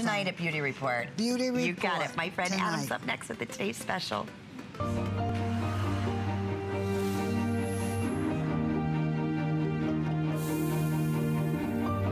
Tonight at Beauty Report. Beauty Report. You got it. My friend tonight. Adam's up next with the Today's Special.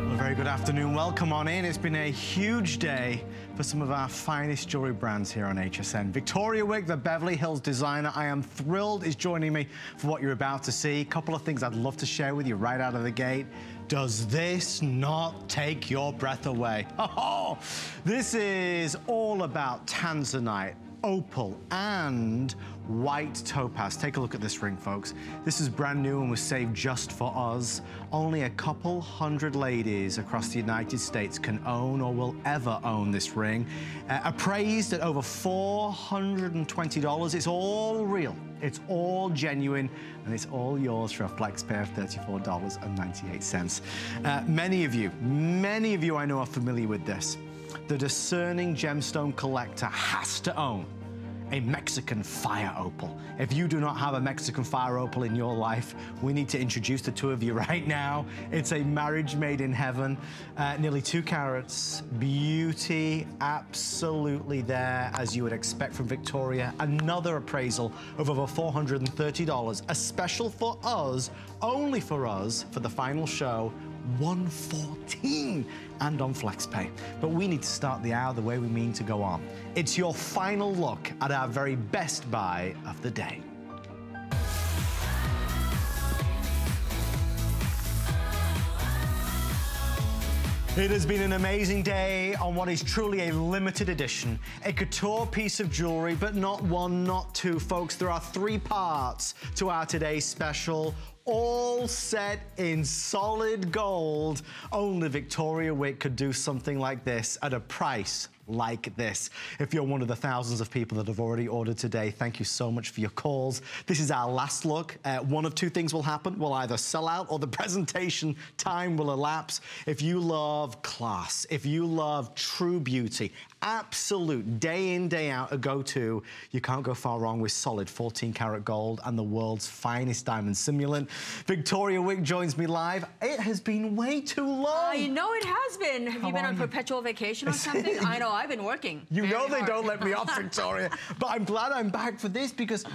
Well, very good afternoon. Welcome on in. It's been a huge day for some of our finest jewelry brands here on HSN. Victoria Wieck, the Beverly Hills designer, I am thrilled is joining me for what you're about to see. A couple of things I'd love to share with you right out of the gate. Does this not take your breath away? Oh, this is all about tanzanite, opal, and white topaz. Take a look at this ring, folks. This is brand new and was saved just for us. Only a couple hundred ladies across the United States can own or will ever own this ring. Uh, appraised at over $420. It's all real. It's all genuine and it's all yours for a flex pay of $34.98. Uh, many of you, many of you I know are familiar with this. The discerning gemstone collector has to own a Mexican fire opal. If you do not have a Mexican fire opal in your life, we need to introduce the two of you right now. It's a marriage made in heaven, uh, nearly two carats, beauty absolutely there as you would expect from Victoria. Another appraisal of over $430, a special for us, only for us, for the final show 114 and on FlexPay. But we need to start the hour the way we mean to go on. It's your final look at our very best buy of the day. It has been an amazing day on what is truly a limited edition. A couture piece of jewelry, but not one, not two, folks. There are three parts to our today's special all set in solid gold. Only Victoria Wieck could do something like this at a price like this. If you're one of the thousands of people that have already ordered today, thank you so much for your calls. This is our last look. Uh, one of two things will happen. We'll either sell out or the presentation time will elapse. If you love class, if you love true beauty, absolute day in, day out a go-to, you can't go far wrong with solid 14 karat gold and the world's finest diamond simulant. Victoria Wieck joins me live. It has been way too long. I know it has been. Have How you been on long? perpetual vacation or something? I know, I've been working. You know they hard. don't let me off, Victoria. but I'm glad I'm back for this because uh,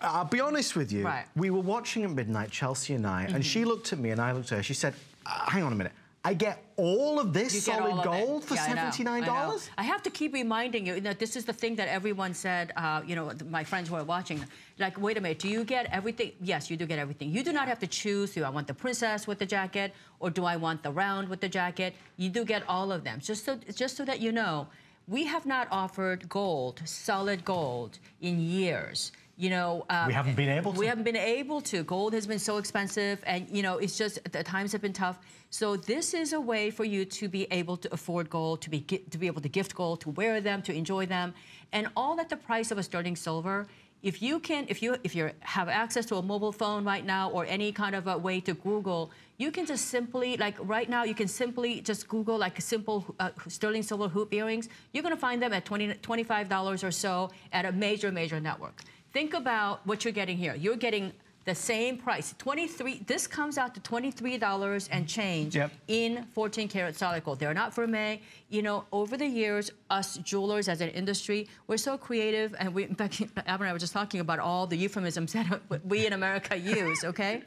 I'll be honest with you. Right. We were watching at midnight, Chelsea and I, and she looked at me and I looked at her. She said, uh, hang on a minute. I get all of this You solid of it. gold for Yeah, $79? I know. I have to keep reminding you, you know, this is the thing that everyone said, uh, you know, my friends who are watching, like, wait a minute, do you get everything? Yes, you do get everything. You do not have to choose, do I want the princess with the jacket or do I want the round with the jacket? You do get all of them. Just so, just so that you know, we have not offered gold, solid gold, in years. You know, uh, We haven't been able to. We haven't been able to. Gold has been so expensive, and you know, it's just the times have been tough. So this is a way for you to be able to afford gold, to be to be able to gift gold, to wear them, to enjoy them, and all at the price of a sterling silver. If you can, if you if you have access to a mobile phone right now or any kind of a way to Google, you can just simply like right now you can simply just Google like simple uh, sterling silver hoop earrings. You're going to find them at 20 $25 or so at a major major network. Think about what you're getting here. You're getting the same price. 23, this comes out to $23 and change Yep. in 14 karat solid gold. They're not vermeil. You know, over the years, us jewelers as an industry, we're so creative and we, in fact, Ab and I were just talking about all the euphemisms that we in America use, okay?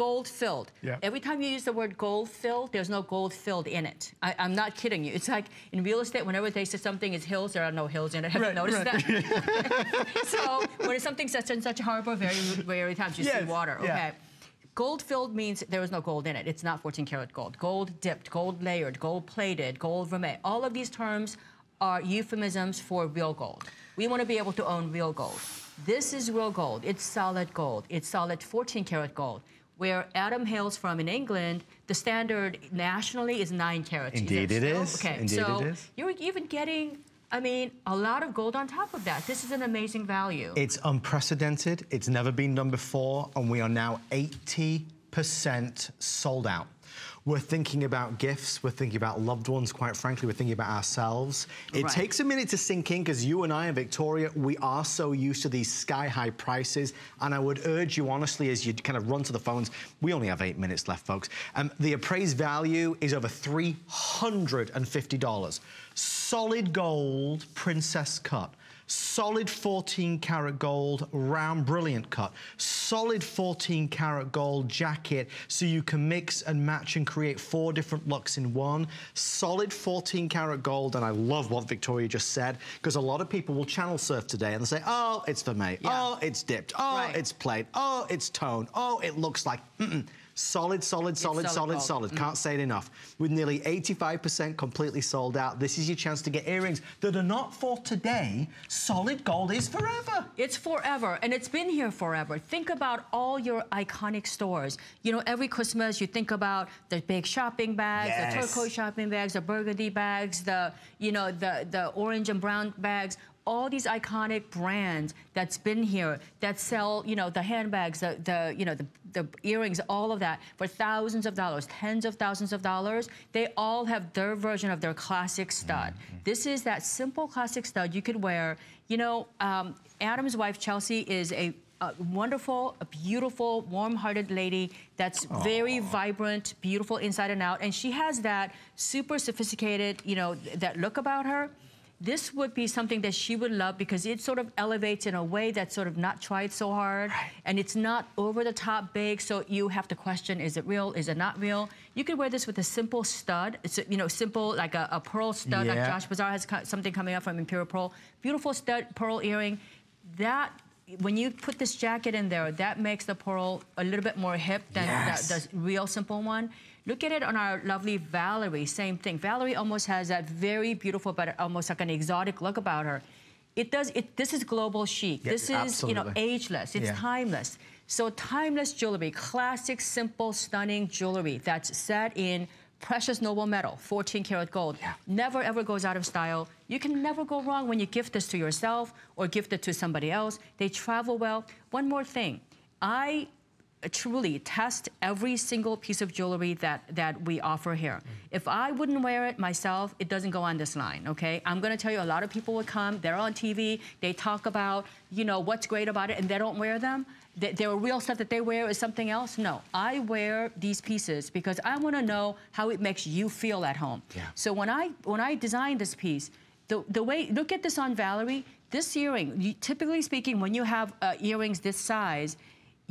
Gold filled. Yeah. Every time you use the word gold filled, there's no gold filled in it. I, I'm not kidding you. It's like in real estate, whenever they say something is hills, there are no hills in it. Have Right, you noticed right. that? so when it's something such and such a harbor, very very times you Yes, see water. yeah. Okay. Gold filled means there is no gold in it. It's not 14 karat gold. Gold dipped, gold layered, gold plated, gold vermeil. All of these terms are euphemisms for real gold. We want to be able to own real gold. This is real gold. It's solid gold. It's solid 14 karat gold. Where Adam hails from in England, the standard nationally is nine carats. Indeed it still? Okay, Indeed so it is. you're even getting, I mean, a lot of gold on top of that. This is an amazing value. It's unprecedented. It's never been done before, and we are now 80% sold out. We're thinking about gifts. We're thinking about loved ones. Quite frankly, we're thinking about ourselves. It Right. takes a minute to sink in because you and I and Victoria, we are so used to these sky-high prices. And I would urge you, honestly, as you kind of run to the phones, we only have eight minutes left, folks. Um, the appraised value is over $350. Solid gold princess cut. Solid 14 karat gold round brilliant cut. Solid 14 karat gold jacket so you can mix and match and create four different looks in one. Solid 14 karat gold, and I love what Victoria just said, because a lot of people will channel surf today and they say, oh, it's for me. Yeah. Oh, it's dipped. Oh, Right. it's played. Oh, it's toned. Oh, it looks like, mm-mm. Solid, solid, solid, solid solid, gold. solid. Mm-hmm. Can't say it enough. With nearly 85% completely sold out, this is your chance to get earrings that are not for today. Solid gold is forever. It's forever, and it's been here forever. Think about all your iconic stores. You know, every Christmas you think about the big shopping bags, the turquoise shopping bags, the burgundy bags, the you know the the orange and brown bags. All these iconic brands that's been here that sell, you know, the handbags, the, the you know, the, the earrings, all of that for thousands of dollars, tens of thousands of dollars. They all have their version of their classic stud. This is that simple classic stud you could wear. You know, um, Adam's wife Chelsea is a a wonderful, a beautiful, warm-hearted lady that's very vibrant, beautiful inside and out, and she has that super sophisticated, you know, th- that look about her. This would be something that she would love because it sort of elevates in a way that's sort of not tried so hard, and it's not over the top big, so you have to question: Is it real? Is it not real? You could wear this with a simple stud. It's you know simple like a, a pearl stud. yeah. Like Josh Bazaar has something coming up from Imperial Pearl. Beautiful stud pearl earring. That when you put this jacket in there, that makes the pearl a little bit more hip than Yes. the, the real simple one. Look at it on our lovely Valerie, same thing. Valerie almost has that very beautiful, but almost like an exotic look about her. It does, it, this is global chic. Yeah, this is, you know, ageless. It's Yeah. timeless. So timeless jewelry, classic, simple, stunning jewelry that's set in precious noble metal, 14 karat gold. Yeah. Never ever goes out of style. You can never go wrong when you gift this to yourself or gift it to somebody else. They travel well. One more thing. I truly test every single piece of jewelry that, that we offer here. If I wouldn't wear it myself, it doesn't go on this line, okay? I'm gonna tell you, a lot of people would come, they're on TV, they talk about, you know, what's great about it, and they don't wear them. Th- Their real stuff that they wear is something else. No, I wear these pieces because I wanna know how it makes you feel at home. Yeah. So when I, when I designed this piece, the, the way, look at this on Valerie, this earring, you, typically speaking, when you have uh, earrings this size,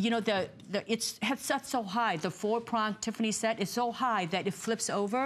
you know, the, the it's set so high. The four prong Tiffany set is so high that it flips over.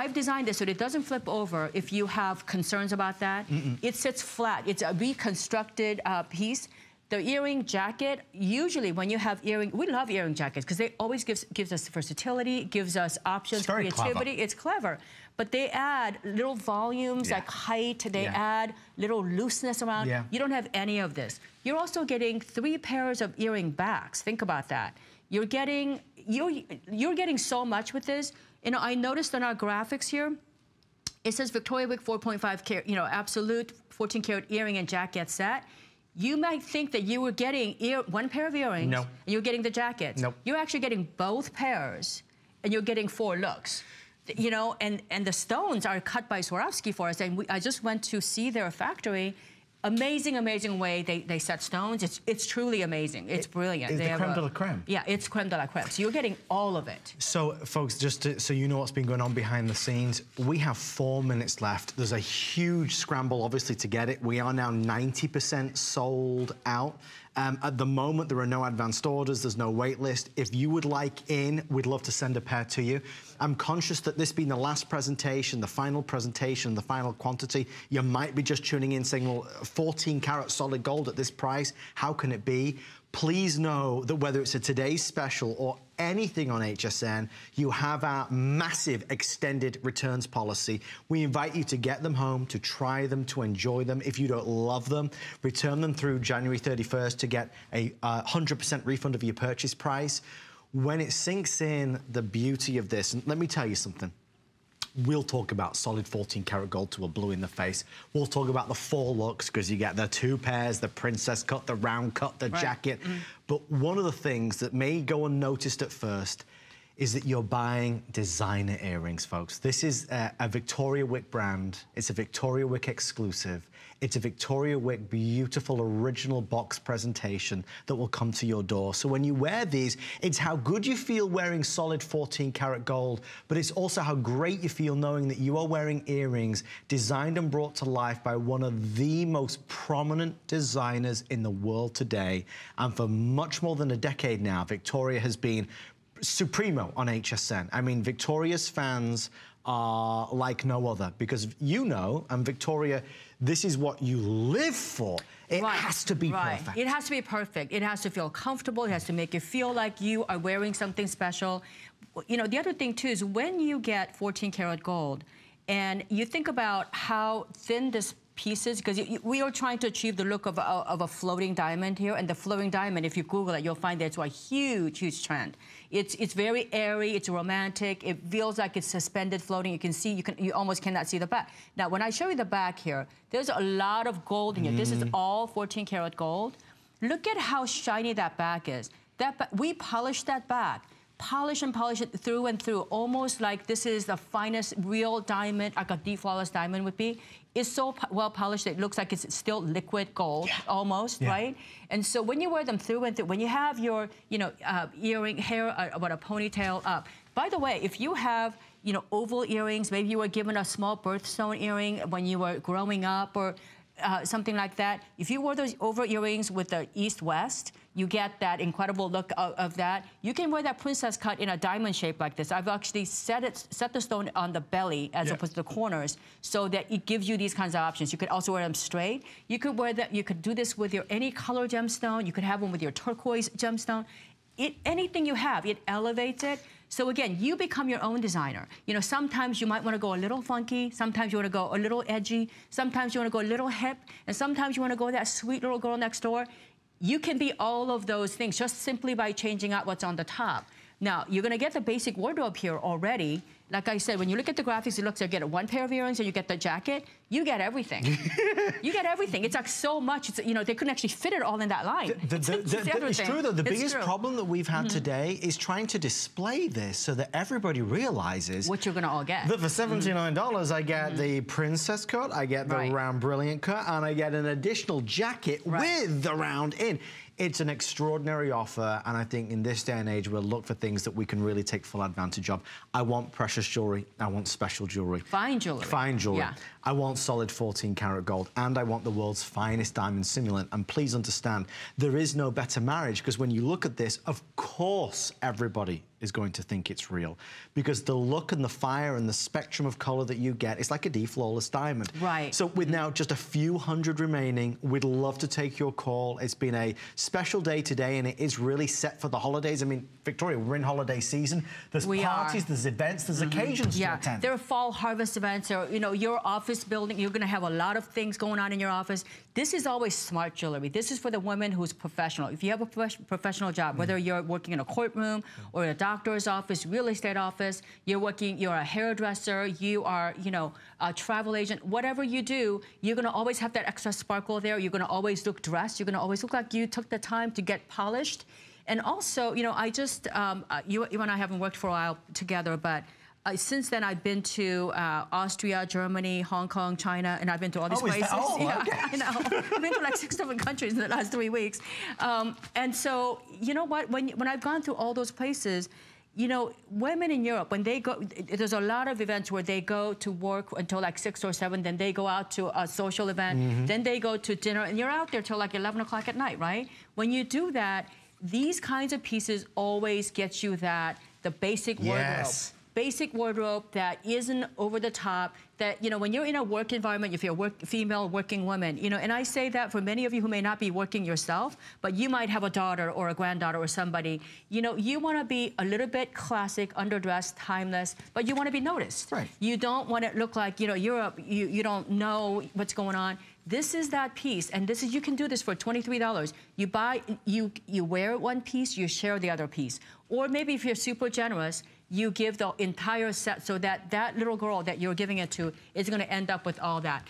I've designed this so that it doesn't flip over if you have concerns about that. It sits flat. It's a reconstructed uh, piece. The earring jacket, usually when you have earring, we love earring jackets because they always gives gives us versatility, gives us options, It's very clever. creativity. It's clever. But they add little volumes Yeah. like height, they Yeah. add little looseness around. Yeah. You don't have any of this. You're also getting three pairs of earring backs. Think about that. You're getting you're you're getting so much with this. You know, I noticed on our graphics here, it says Victoria Wieck 4.5 carat, you know, absolute 14 karat earring and jacket set. You might think that you were getting ear, one pair of earrings No. and you're getting the jackets. Nope. You're actually getting both pairs and you're getting four looks. You know, and, and the stones are cut by Swarovski for us. And we, I just went to see their factory. Amazing, amazing way they, they set stones. It's, it's truly amazing. It's brilliant. it's They the creme a- de la creme. Yeah, it's creme de la creme. So you're getting all of it. So, folks, just to, so you know what's been going on behind the scenes, we have four minutes left. There's a huge scramble, obviously, to get it. We are now 90% sold out. Um, at the moment, there are no advanced orders. There's no wait list. If you would like in, we'd love to send a pair to you. I'm conscious that this being the last presentation, the final presentation, the final quantity, you might be just tuning in saying, well, 14 karat solid gold at this price, how can it be? Please know that whether it's a today's special or anything on HSN, you have our massive extended returns policy. We invite you to get them home, to try them, to enjoy them. If you don't love them, return them through January 31st to get a uh, 100% refund of your purchase price. When it sinks in the beauty of this, and let me tell you something. We'll talk about solid 14 karat gold to a blue in the face. We'll talk about the four looks because you get the two pairs, the princess cut, the round cut, the Right. jacket. Mm-hmm. But one of the things that may go unnoticed at first is that you're buying designer earrings, folks. This is a, a, Victoria Wieck brand. It's a Victoria Wieck exclusive. It's a Victoria Wieck beautiful original box presentation that will come to your door. So when you wear these, it's how good you feel wearing solid 14 karat gold, but it's also how great you feel knowing that you are wearing earrings designed and brought to life by one of the most prominent designers in the world today. And for much more than a decade now, Victoria has been supremo on HSN. I mean, Victoria's fans are like no other because you know, and Victoria, this is what you live for. It right. has to be right. perfect. It has to be perfect. It has to feel comfortable. It has to make you feel like you are wearing something special. You know, the other thing too is when you get 14 karat gold and you think about how thin this pieces? Because we are trying to achieve the look of a, of a floating diamond here and the floating diamond if you google it you'll find that it's a huge huge trend. It's it's very airy it's romantic it feels like it's suspended floating. You can see you can you almost cannot see the back. Now when i show you the back here there's a lot of gold in here. Mm. this is mm. all 14 karat gold. Look at how shiny that back is. That we polished that back. Polish and polish it through and through, almost like this is the finest real diamond, like a deep flawless diamond would be. It's so well polished it looks like it's still liquid gold, yeah. almost, yeah. right? And so when you wear them through and through, when you have your, you know, uh, earring, hair, uh, about a ponytail up. By the way, if you have, you know, oval earrings, maybe you were given a small birthstone earring when you were growing up or uh, something like that. If you wear those over earrings with the east-west, you get that incredible look of, of, that. You can wear that princess cut in a diamond shape like this. I've actually set it, set the stone on the belly as yeah. opposed to the corners, so that it gives you these kinds of options. You could also wear them straight. You could wear that. You could do this with your any color gemstone. You could have one with your turquoise gemstone. It, anything you have, it elevates it. So again, you become your own designer. You know, sometimes you might want to go a little funky, sometimes you want to go a little edgy, sometimes you want to go a little hip, and sometimes you want to go that sweet little girl next door. You can be all of those things just simply by changing out what's on the top. Now, you're going to get the basic wardrobe here already, like I said, when you look at the graphics, it looks like you get one pair of earrings and you get the jacket. You get everything. you get everything. It's like so much. It's, you know, they couldn't actually fit it all in that line. The, the, it's, the, it's, true, though. The biggest true. problem that we've had mm -hmm. today is trying to display this so that everybody realizes... What you're going to all get. That for $79, mm -hmm. I get mm -hmm. the princess cut, I get the right. round brilliant cut, and I get an additional jacket right. with the round in. It's an extraordinary offer, and I think in this day and age, we'll look for things that we can really take full advantage of. I want precious jewellery. I want special jewellery. Fine jewellery. Fine jewellery. Yeah. I want solid 14 karat gold, and I want the world's finest diamond simulant. And please understand, there is no better marriage, because when you look at this, of course, everybody is going to think it's real because the look and the fire and the spectrum of color that you get is like a D flawless diamond. Right. So with now just a few hundred remaining, we'd love to take your call. It's been a special day today and it is really set for the holidays. I mean, Victoria, we're in holiday season. There's we parties, are. there's events, there's mm -hmm. occasions yeah. to attend. There are fall harvest events or, you know, your office building, you're going to have a lot of things going on in your office. This is always smart jewelry. This is for the woman who's professional. If you have a professional job, mm -hmm. whether you're working in a courtroom or a doctor's office, real estate office, you're working, you're a hairdresser, you are, you know, a travel agent, whatever you do, you're gonna always have that extra sparkle there. You're gonna always look dressed. You're gonna always look like you took the time to get polished. And also, you know, I just, um, uh, you, you and I haven't worked for a while together, but uh, since then, I've been to uh, Austria, Germany, Hong Kong, China, and I've been to all these oh, places. Oh, yeah, okay. I know. I've been to like six different countries in the last three weeks. Um, and so, you know what? When, when I've gone through all those places, you know, women in Europe, when they go, there's a lot of events where they go to work until like six or seven, then they go out to a social event, mm -hmm. then they go to dinner, and you're out there till like 11 o'clock at night, right? When you do that, these kinds of pieces always get you that, the basic wardrobe. Basic wardrobe that isn't over the top, that, you know, when you're in a work environment, if you're a work, female working woman, you know, and I say that for many of you who may not be working yourself, but you might have a daughter or a granddaughter or somebody, you know, you want to be a little bit classic, underdressed, timeless, but you want to be noticed. Right. You don't want to look like, you know, you're a, you, you don't know what's going on. This is that piece, and this is you can do this for $23. You buy, you you wear one piece, you share the other piece. Or maybe if you're super generous, you give the entire set so that that little girl that you're giving it to is going to end up with all that.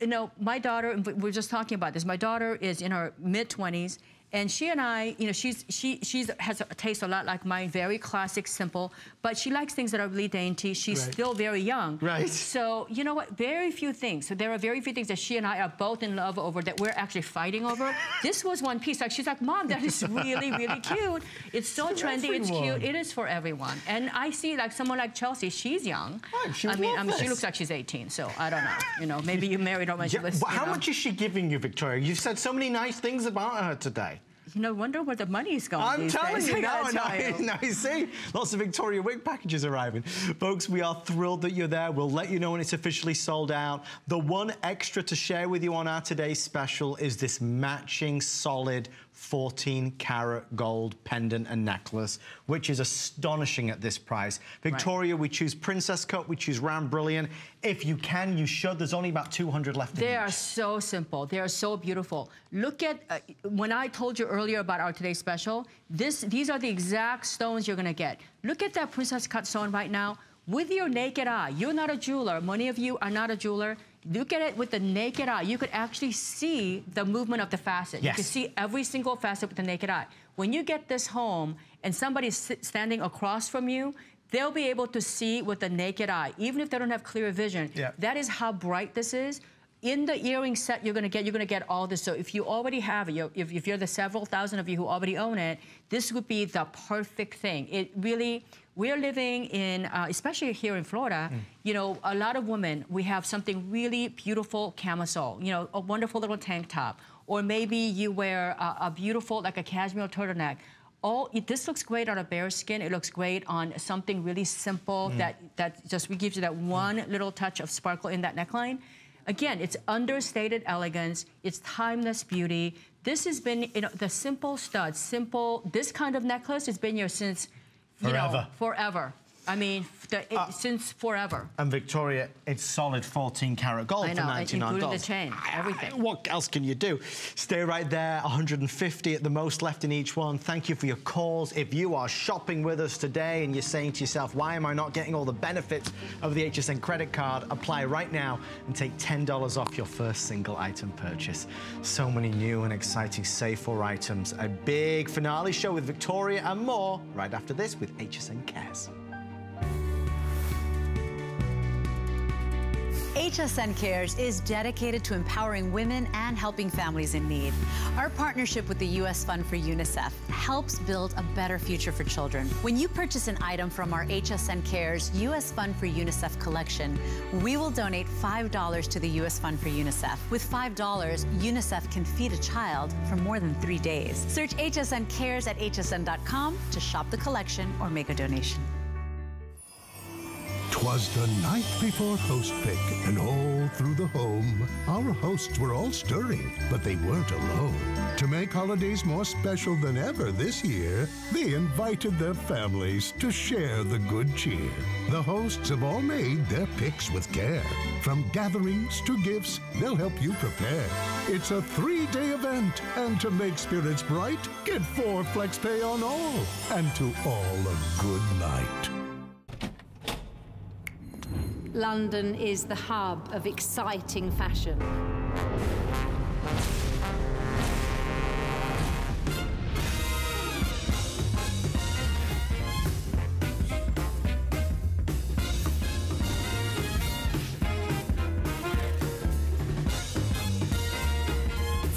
You know, my daughter, we are just talking about this, my daughter is in her mid-20s, And she and I, you know, she's she she's has a taste a lot like mine, very classic, simple. But she likes things that are really dainty. She's Right. still very young. Right. So you know what? Very few things. So there are very few things that she and I are both in love over that we're actually fighting over. this was one piece. Like she's like, Mom, that is really really cute. It's so For trendy. It's cute. It is for everyone. And I see like someone like Chelsea. She's young. Oh, right, she I mean, I mean, she looks like she's 18. So I don't know. You know, maybe you married her when she Yeah, was. but how know. much is she giving you, Victoria? You've said so many nice things about her today. You know, wonder where the money is going. I'm telling days. you now, now, you. now you see, lots of Victoria Wieck packages arriving. Folks, we are thrilled that you're there. We'll let you know when it's officially sold out. The one extra to share with you on our today's special is this matching solid 14 carat gold pendant and necklace, which is astonishing at this price. Victoria, we choose Princess Cut, we choose Round Brilliant. If you can, you should. There's only about 200 left. They are each. so simple. They are so beautiful. Look at uh, when I told you earlier about our today's special. This, these are the exact stones you're gonna get. Look at that princess cut stone right now. With your naked eye, you're not a jeweler. Many of you are not a jeweler. Look at it with the naked eye. You could actually see the movement of the facet. You Yes. can see every single facet with the naked eye. When you get this home and somebody's standing across from you, they'll be able to see with the naked eye, even if they don't have clear vision. Yeah. That is how bright this is. In the earring set you're gonna get, you're gonna get all this. So if you already have it, you're- if, if you're the several thousand of you who already own it, this would be the perfect thing. It really, we're living in, uh, especially here in Florida, mm. you know, a lot of women, we have something really beautiful camisole, you know, a wonderful little tank top, or maybe you wear a, a beautiful, like a cashmere turtleneck. All, it, this looks great on a bare skin. It looks great on something really simple mm. that, that just gives you that mm. one little touch of sparkle in that neckline. Again, it's understated elegance. It's timeless beauty. This has been, you know, the simple studs, simple, this kind of necklace has been here since, you know, Forever. I mean, the, it, uh, since forever. And Victoria, it's solid 14 karat gold I know, for and 99 including the chain, ah, everything. What else can you do? Stay right there. 150 at the most left in each one. Thank you for your calls. If you are shopping with us today and you're saying to yourself, why am I not getting all the benefits of the HSN credit card? Apply right now and take $10 off your first single item purchase. So many new and exciting Save For items. A big finale show with Victoria and more right after this with HSN Cares. HSN Cares is dedicated to empowering women and helping families in need. Our partnership with the U.S. Fund for UNICEF helps build a better future for children. When you purchase an item from our HSN Cares U.S. Fund for UNICEF collection, we will donate $5 to the U.S. Fund for UNICEF. With $5, UNICEF can feed a child for more than three days. Search HSN Cares at hsn.com to shop the collection or make a donation. Twas the night before host pick, and all through the home, our hosts were all stirring, but they weren't alone. To make holidays more special than ever this year, they invited their families to share the good cheer. The hosts have all made their picks with care. From gatherings to gifts, they'll help you prepare. It's a three-day event, and to make spirits bright, get four flex pay on all, and to all a good night. London is the hub of exciting fashion.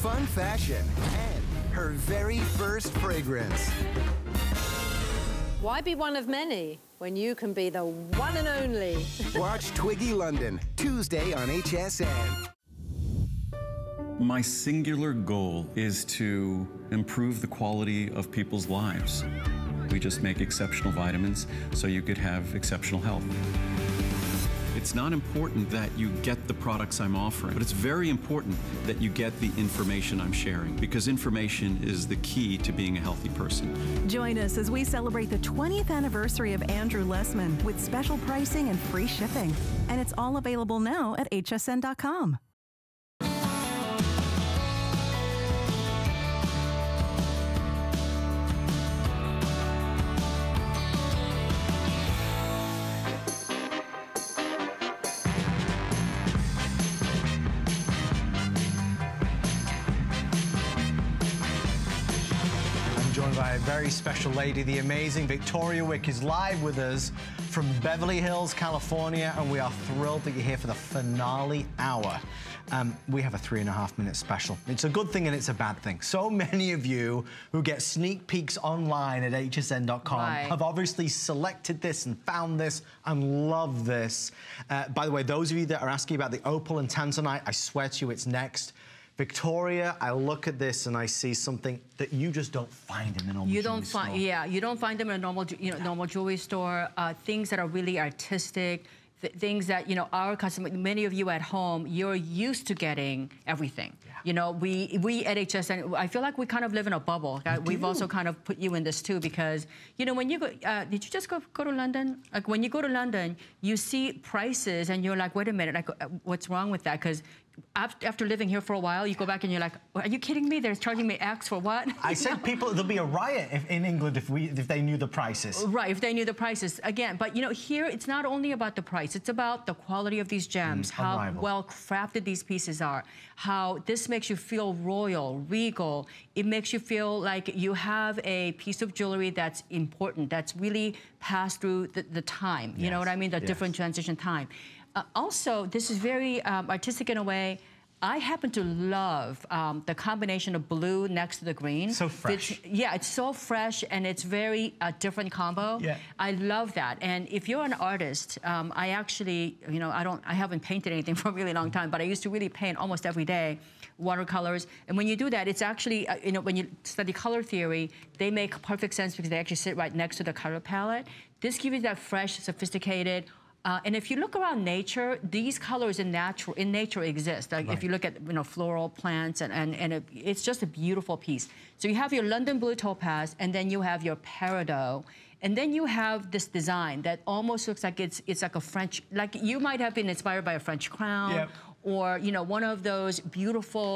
Fun fashion and her very first fragrance. Why be one of many when you can be the one and only? Watch Twiggy London, Tuesday on HSN. My singular goal is to improve the quality of people's lives. We just make exceptional vitamins so you could have exceptional health. It's not important that you get the products I'm offering, but it's very important that you get the information I'm sharing because information is the key to being a healthy person. Join us as we celebrate the 20th anniversary of Andrew Lessman with special pricing and free shipping. And it's all available now at hsn.com. special lady. The amazing Victoria Wieck is live with us from Beverly Hills, California, and we are thrilled that you're here for the finale hour. Um, we have a three and a half minute special. It's a good thing and it's a bad thing. So many of you who get sneak peeks online at hsn.com Right. have obviously selected this and found this and love this. Uh, by the way, those of you that are asking about the opal and tanzanite, I swear to you, it's next. Victoria, I look at this and I see something that you just don't find in the normal You don't find, store. yeah, you don't find them in a normal, you know, normal jewelry store. Uh, things that are really artistic, th- things that you know our customer, many of you at home, you're used to getting everything. You know, we we at HSN, I feel like we kind of live in a bubble. Uh, We've also kind of put you in this too because you know when you go, uh, did you just go go to London? Like when you go to London, you see prices and you're like, wait a minute, like uh, what's wrong with that? Because after living here for a while, you go back and you're like, are you kidding me? They're charging me X for what? I said people, there'll be a riot if, in England if we if they knew the prices. Right, if they knew the prices. Again, but you know, here it's not only about the price, it's about the quality of these gems, mm, how unrivaled. well crafted these pieces are, how this makes you feel royal, regal. It makes you feel like you have a piece of jewelry that's important, that's really passed through the, the time. You know what I mean? The yes. different transition time. Uh, also, this is very um, artistic in a way. I happen to love um, the combination of blue next to the green. So fresh. yeah, it's so fresh and it's very uh, different combo. Yeah. I love that. And if you're an artist, um, I actually, you know, I don't, I haven't painted anything for a really long time, but I used to really paint almost every day, watercolors. And when you do that, it's actually, uh, you know, when you study color theory, they make perfect sense because they actually sit right next to the color palette. This gives you that fresh, sophisticated. Uh, and if you look around nature, these colors in natural in nature exist. Like if you look at you know floral plants and and, and it, it's just a beautiful piece. So you have your London blue topaz, and then you have your peridot, and then you have this design that almost looks like it's it's like a French. Like you might have been inspired by a French crown, Yep. or you know one of those beautiful.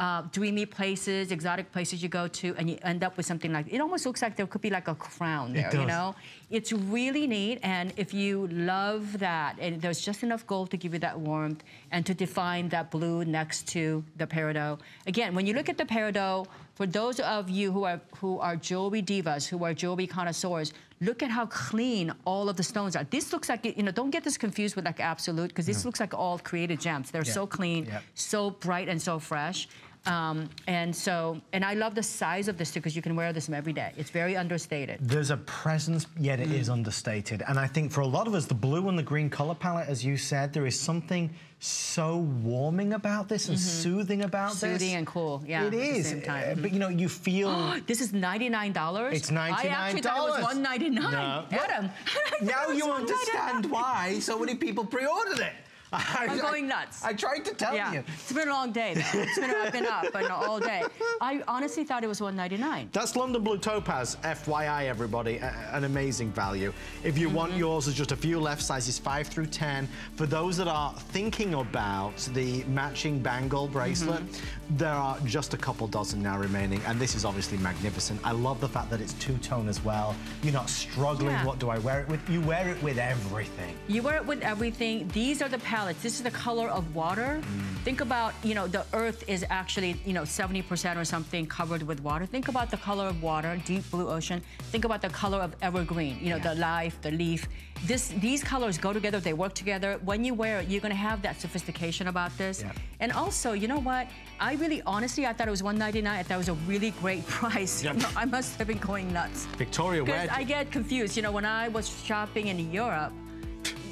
Uh, dreamy places, exotic places you go to, and you end up with something like it almost looks like there could be like a crown there, you know? It's really neat, and if you love that, and there's just enough gold to give you that warmth and to define that blue next to the peridot. Again, when you look at the peridot, for those of you who are who are jewelry divas, who are jewelry connoisseurs, look at how clean all of the stones are. This looks like you know. Don't get this confused with like absolute, because this looks like all created gems. They're so clean, Yeah. so bright, and so fresh. Um, and so, and I love the size of this too, because you can wear this every day. It's very understated. There's a presence, yet it is Mm. understated. And I think for a lot of us, the blue and the green color palette, as you said, there is something so warming about this and soothing about this. Mm-hmm. Soothing and cool, yeah, It at the is. same time. Uh, But you know, you feel. This is ninety-nine dollars. It's $99. I actually thought it was one ninety-nine. No. Adam. now you $1.99. understand why so many people pre-ordered it. I, I'm going nuts. I, tried to tell Yeah, you. it's been a long day. Though. It's been I've been up but all day. I honestly thought it was one ninety-nine. That's London Blue Topaz, FYI, everybody. A- an amazing value. If you want mm-hmm. yours, there's just a few left, sizes 5 through 10. For those that are thinking about the matching bangle bracelet, mm-hmm. there are just a couple dozen now remaining, and this is obviously magnificent. I love the fact that it's two-tone as well. You're not struggling, Yeah. what do I wear it with? You wear it with everything. You wear it with everything. These are the palettes. This is the color of water. Mm. Think about, you know, the earth is actually, you know, 70% or something covered with water. Think about the color of water, deep blue ocean. Think about the color of evergreen, you know, the life, the leaf. This, these colors go together, they work together. When you wear it, you're gonna have that sophistication about this. Yeah. And also, you know what? I really, honestly, I thought it was 199 I thought it was a really great price. Yep. I must have been going nuts. Victoria, where... I get confused. You know, when I was shopping in Europe,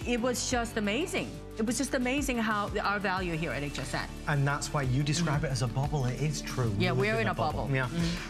it was just amazing. It was just amazing how our value here at HSN. And that's why you describe it as a bubble. It is true. Yeah, live we're in a bubble. Mm-hmm. Yeah.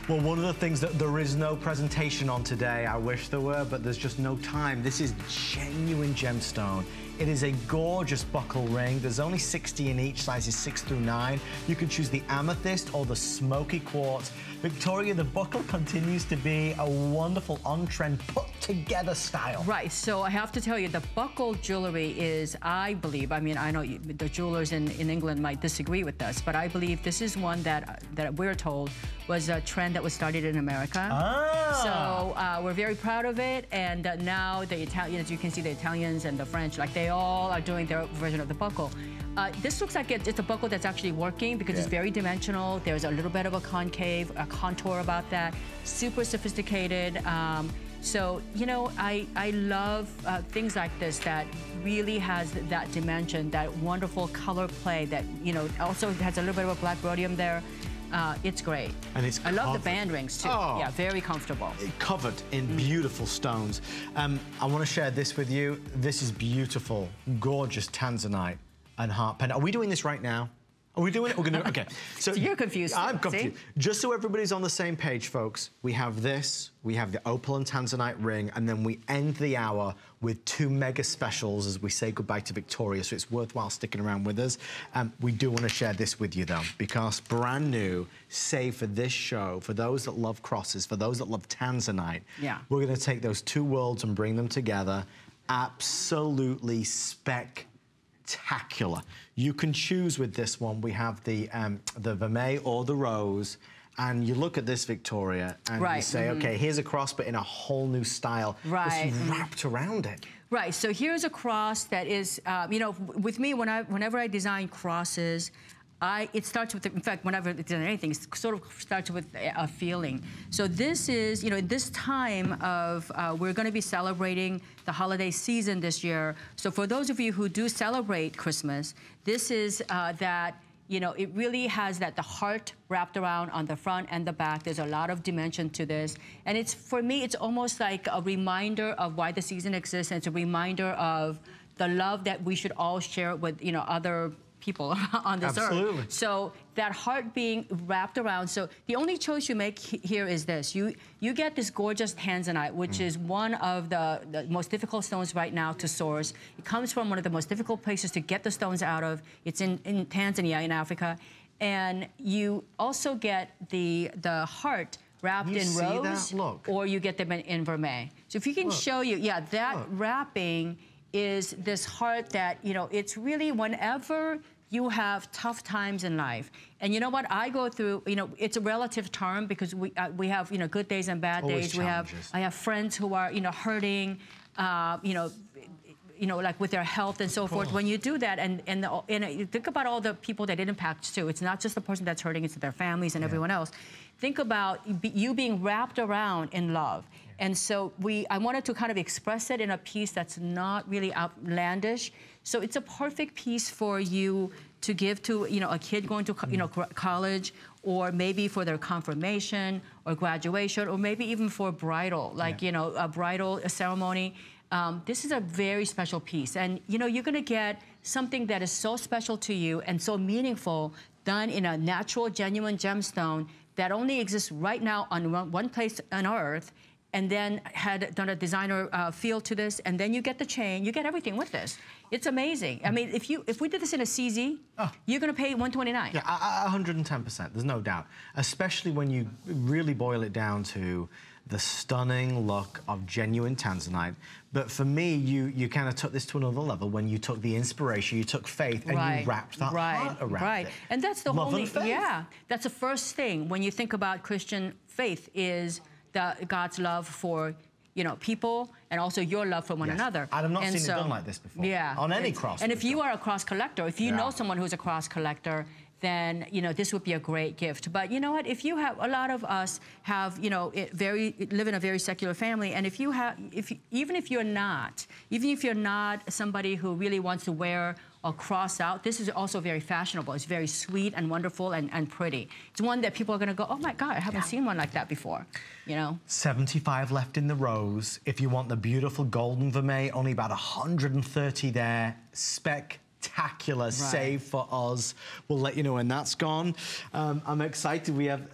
Well, one of the things that there is no presentation on today, I wish there were, but there's just no time. This is genuine gemstone. It is a gorgeous buckle ring. There's only 60 in each, sizes 6 through 9. You can choose the amethyst or the smoky quartz. Victoria, the buckle continues to be a wonderful, on-trend, put-together style. Right. So I have to tell you, the buckle jewelry is, I believe, I mean, I know you, the jewelers in, in England might disagree with us, but I believe this is one that that we're told was a trend that was started in America. Ah. So uh, we're very proud of it, and uh, now the Italians, you can see the Italians and the French, like they they all are doing their version of the buckle. Uh, this looks like it's a buckle that's actually working because yeah. it's very dimensional. There's a little bit of a concave, a contour about that. Super sophisticated. Um, so, you know, I, I love uh, things like this that really has that dimension, that wonderful color play that, you know, also has a little bit of a black rhodium there. Uh, it's great. And it's I love the band rings too. Oh, yeah, very comfortable. Covered in mm. beautiful stones. Um, I want to share this with you. This is beautiful, gorgeous tanzanite and heart pen. Are we doing this right now? Are we doing it? We're gonna, okay. So, so you're confused. I'm confused. See? Just so everybody's on the same page, folks, we have this, we have the opal and tanzanite ring, and then we end the hour with two mega specials as we say goodbye to Victoria, so it's worthwhile sticking around with us. Um, we do want to share this with you, though, because brand new, save for this show, for those that love crosses, for those that love tanzanite, yeah. we're going to take those two worlds and bring them together. Absolutely spectacular. You can choose with this one. We have the, um, the vermeil or the rose. And you look at this, Victoria, and right. you say, mm -hmm. okay, here's a cross, but in a whole new style. Right. Just wrapped around it. Right. So here's a cross that is, uh, you know, with me, when I, whenever I design crosses, I, it starts with, in fact, whenever it's done anything, it sort of starts with a feeling. So this is, you know, this time of, uh, we're going to be celebrating the holiday season this year. So for those of you who do celebrate Christmas, this is uh, that, you know, it really has that the heart wrapped around on the front and the back. There's a lot of dimension to this. And it's, for me, it's almost like a reminder of why the season exists. And it's a reminder of the love that we should all share with, you know, other people on this Absolutely. earth. So that heart being wrapped around. So the only choice you make here is this. You you get this gorgeous tanzanite, which mm. is one of the, the, most difficult stones right now to source. It comes from one of the most difficult places to get the stones out of. It's in, in Tanzania, in Africa. And you also get the, the heart wrapped you in rose, or you get them in, in vermeil. So if you can Look. show you, yeah, that Look. wrapping is this heart that, you know, it's really whenever you have tough times in life. And you know what? I go through, you know, it's a relative term because we, uh, we have, you know, good days and bad Always days. We have, I have friends who are, you know, hurting, uh, you know, you know, like with their health and so forth. When you do that, and and, the, and you think about all the people that it impacts too. It's not just the person that's hurting; it's their families and yeah. everyone else. Think about you being wrapped around in love. And so we, I wanted to kind of express it in a piece that's not really outlandish. So it's a perfect piece for you to give to, you know, a kid going to, you know, college, or maybe for their confirmation or graduation, or maybe even for bridal, like, yeah. you know, a bridal ceremony. Um, this is a very special piece. And, you know, you're going to get something that is so special to you and so meaningful done in a natural, genuine gemstone that only exists right now on one place on Earth and then had done a designer uh, feel to this, and then you get the chain, you get everything with this. It's amazing. I mean, if you if we did this in a CZ, oh. you're going to pay 129. Yeah, 110%. There's no doubt. Especially when you really boil it down to the stunning look of genuine tanzanite. But for me, you you kind of took this to another level when you took the inspiration, you took faith, and right. you wrapped that right. heart around right. it. And that's the Love faith. Yeah, that's the first thing when you think about Christian faith is God's love for you know, people and also your love for one yes. another. I've not and seen so, it done like this before. Yeah. On any cross. And if you are a cross collector, if you yeah. know someone who's a cross collector, then you know this would be a great gift. But you know what? If you have a lot of us have you know very live in a very secular family, and if you have if even if you're not even if you're not somebody who really wants to wear or cross out. This is also very fashionable. It's very sweet and wonderful and, and pretty. It's one that people are going to go, oh my God, I haven't yeah. seen one like that before, you know? 75 left in the rose. If you want the beautiful golden vermeil, only about 130 there. Spectacular right. save for us. We'll let you know when that's gone. Um, I'm excited. We have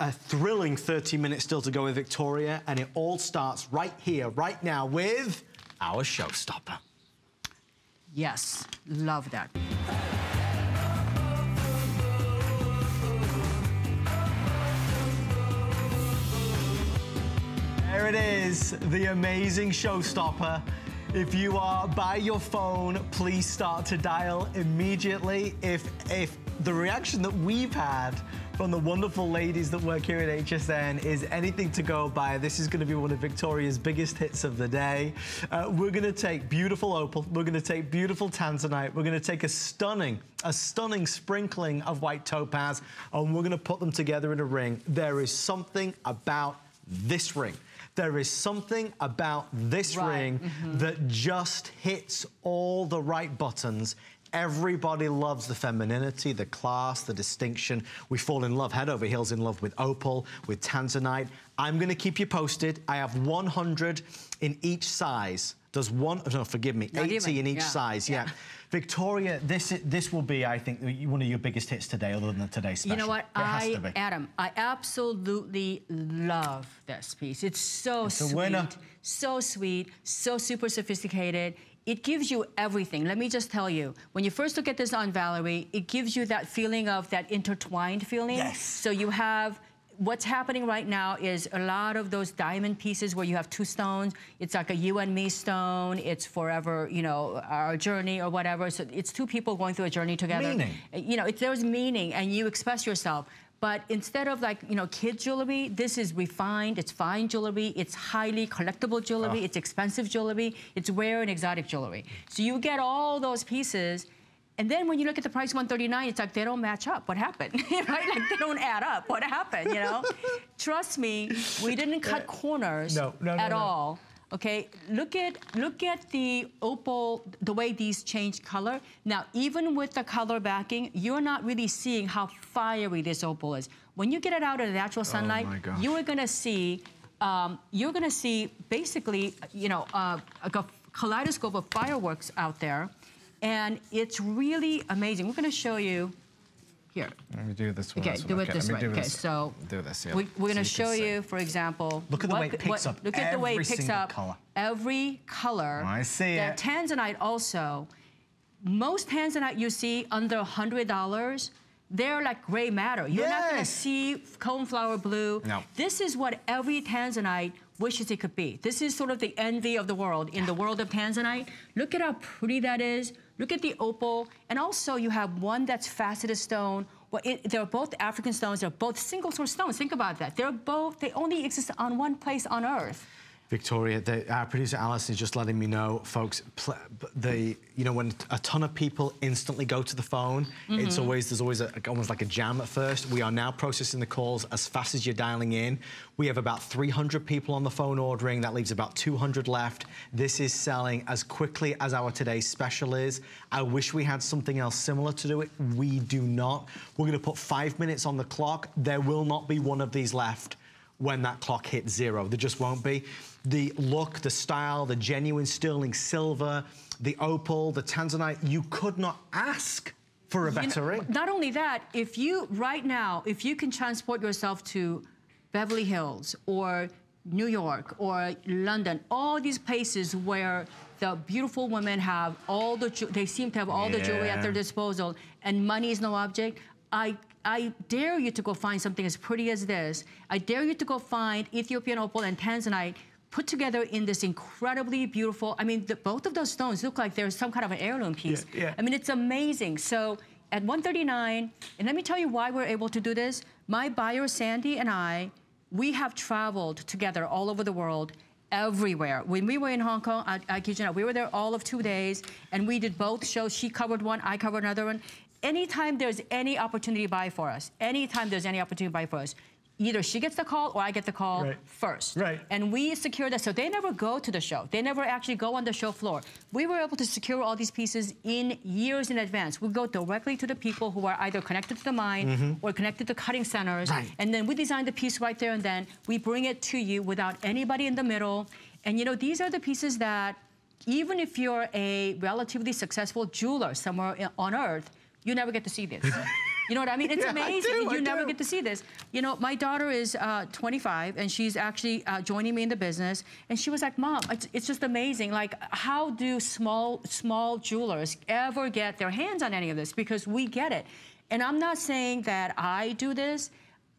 a thrilling 30 minutes still to go with Victoria, and it all starts right here, right now, with our showstopper. Yes, love that. There it is, the amazing showstopper. If you are by your phone, please start to dial immediately. If if the reaction that we've had from the wonderful ladies that work here at HSN is Anything to Go By. This is going to be one of Victoria's biggest hits of the day. Uh, we're going to take beautiful opal, we're going to take beautiful tanzanite, we're going to take a stunning, a stunning sprinkling of white topaz, and we're going to put them together in a ring. There is something about this ring. There is something about this Right, ring mhm. that just hits all the right buttons. Everybody loves the femininity, the class, the distinction. We fall in love, head over heels in love with opal, with tanzanite. I'm gonna keep you posted. I have 100 in each size. Does one, no, forgive me, Not 80 even, in each yeah, size, yeah. yeah. Victoria, this this will be, I think, one of your biggest hits today, other than today's Special. You know what? It has I, to be. Adam, I absolutely love this piece. It's so It's sweet, so sweet, so super sophisticated. It gives you everything. Let me just tell you, when you first look at this on Valerie, it gives you that feeling of that intertwined feeling. Yes. So you have what's happening right now is a lot of those diamond pieces where you have two stones. It's like a you and me stone. It's forever, you know, our journey or whatever. So it's two people going through a journey together. Meaning. Uh, you know, it, there's meaning and you express yourself. But instead of like, you know, kid jewelry, this is refined, it's fine jewelry, it's highly collectible jewelry, Oh. it's expensive jewelry, it's rare and exotic jewelry. So you get all those pieces, and then when you look at the price 139, it's like they don't match up. What happened? right? Like they don't add up. What happened, you know? Trust me, we didn't cut corners No, no, no, at all. Okay, look at look at the opal, the way these change color. Now, even with the color backing, you're not really seeing how fiery this opal is. When you get it out in the natural sunlight, Oh you are gonna see, um, you're gonna see basically, you know, uh, like a kaleidoscope of fireworks out there, and it's really amazing. We're gonna show you here. Let me do this one. Okay, do it this way. Okay, so do this. Yeah. we, we're going to So you show you, for example. Look at the way it picks up Look at the way every it picks up color. every color. Oh, I see that it. Tanzanite also, most Tanzanite you see under $100, they're like gray matter. You're not going to Yes. see cornflower blue. No. This is what every Tanzanite wishes it could be. This is sort of the envy of the world in the world of Tanzanite. Look at how pretty that is. Look at the opal. And also you have one that's faceted stone. Well, it, they're both African stones. They're both single source stones. Think about that. They're both, they only exist on one place on earth. Victoria, the, our producer Alison is just letting me know, folks. The you know when a ton of people instantly go to the phone, it's Mhm. always there's always a, almost like a jam at first. We are now processing the calls as fast as you're dialing in. We have about 300 people on the phone ordering. That leaves about 200 left. This is selling as quickly as our today's special is. I wish we had something else similar to do it. We do not. We're going to put five minutes on the clock. There will not be one of these left when that clock hits zero. There just won't be. The look, the style, the genuine sterling silver, the opal, the tanzanite, you could not ask for a You know, better ring. Not only that, if you, right now, if you can transport yourself to Beverly Hills or New York or London, all these places where the beautiful women have all the, they seem to have all the jewelry at their disposal and money is no object, I, I dare you to go find something as pretty as this. I dare you to go find Ethiopian opal and Tanzanite put together in this incredibly beautiful, I mean, the, both of those stones look like they're some kind of an heirloom piece. Yeah, yeah. I mean, it's amazing. So at 139, and let me tell you why we're able to do this. My buyer, Sandy, and I, we have traveled together all over the world, everywhere. When we were in Hong Kong, I, I kid you not, we were there all of two days, and we did both shows. She covered one, I covered another one. Anytime there's any opportunity to buy for us, anytime there's any opportunity to buy for us, either she gets the call or I get the call Right. first. Right. And we secure that. So they never go to the show. They never actually go on the show floor. We were able to secure all these pieces in years in advance. We go directly to the people who are either connected to the mine Mhm. or connected to cutting centers. Right. And then we design the piece right there and then. We bring it to you without anybody in the middle. And you know, these are the pieces that even if you're a relatively successful jeweler somewhere on earth, you never get to see this. You know what I mean? It's Yeah, amazing. do, you I never do. get to see this. You know, my daughter is uh, 25 and she's actually uh, joining me in the business. And she was like, Mom, it's, it's just amazing. Like, how do small, small jewelers ever get their hands on any of this? Because we get it. And I'm not saying that I do this.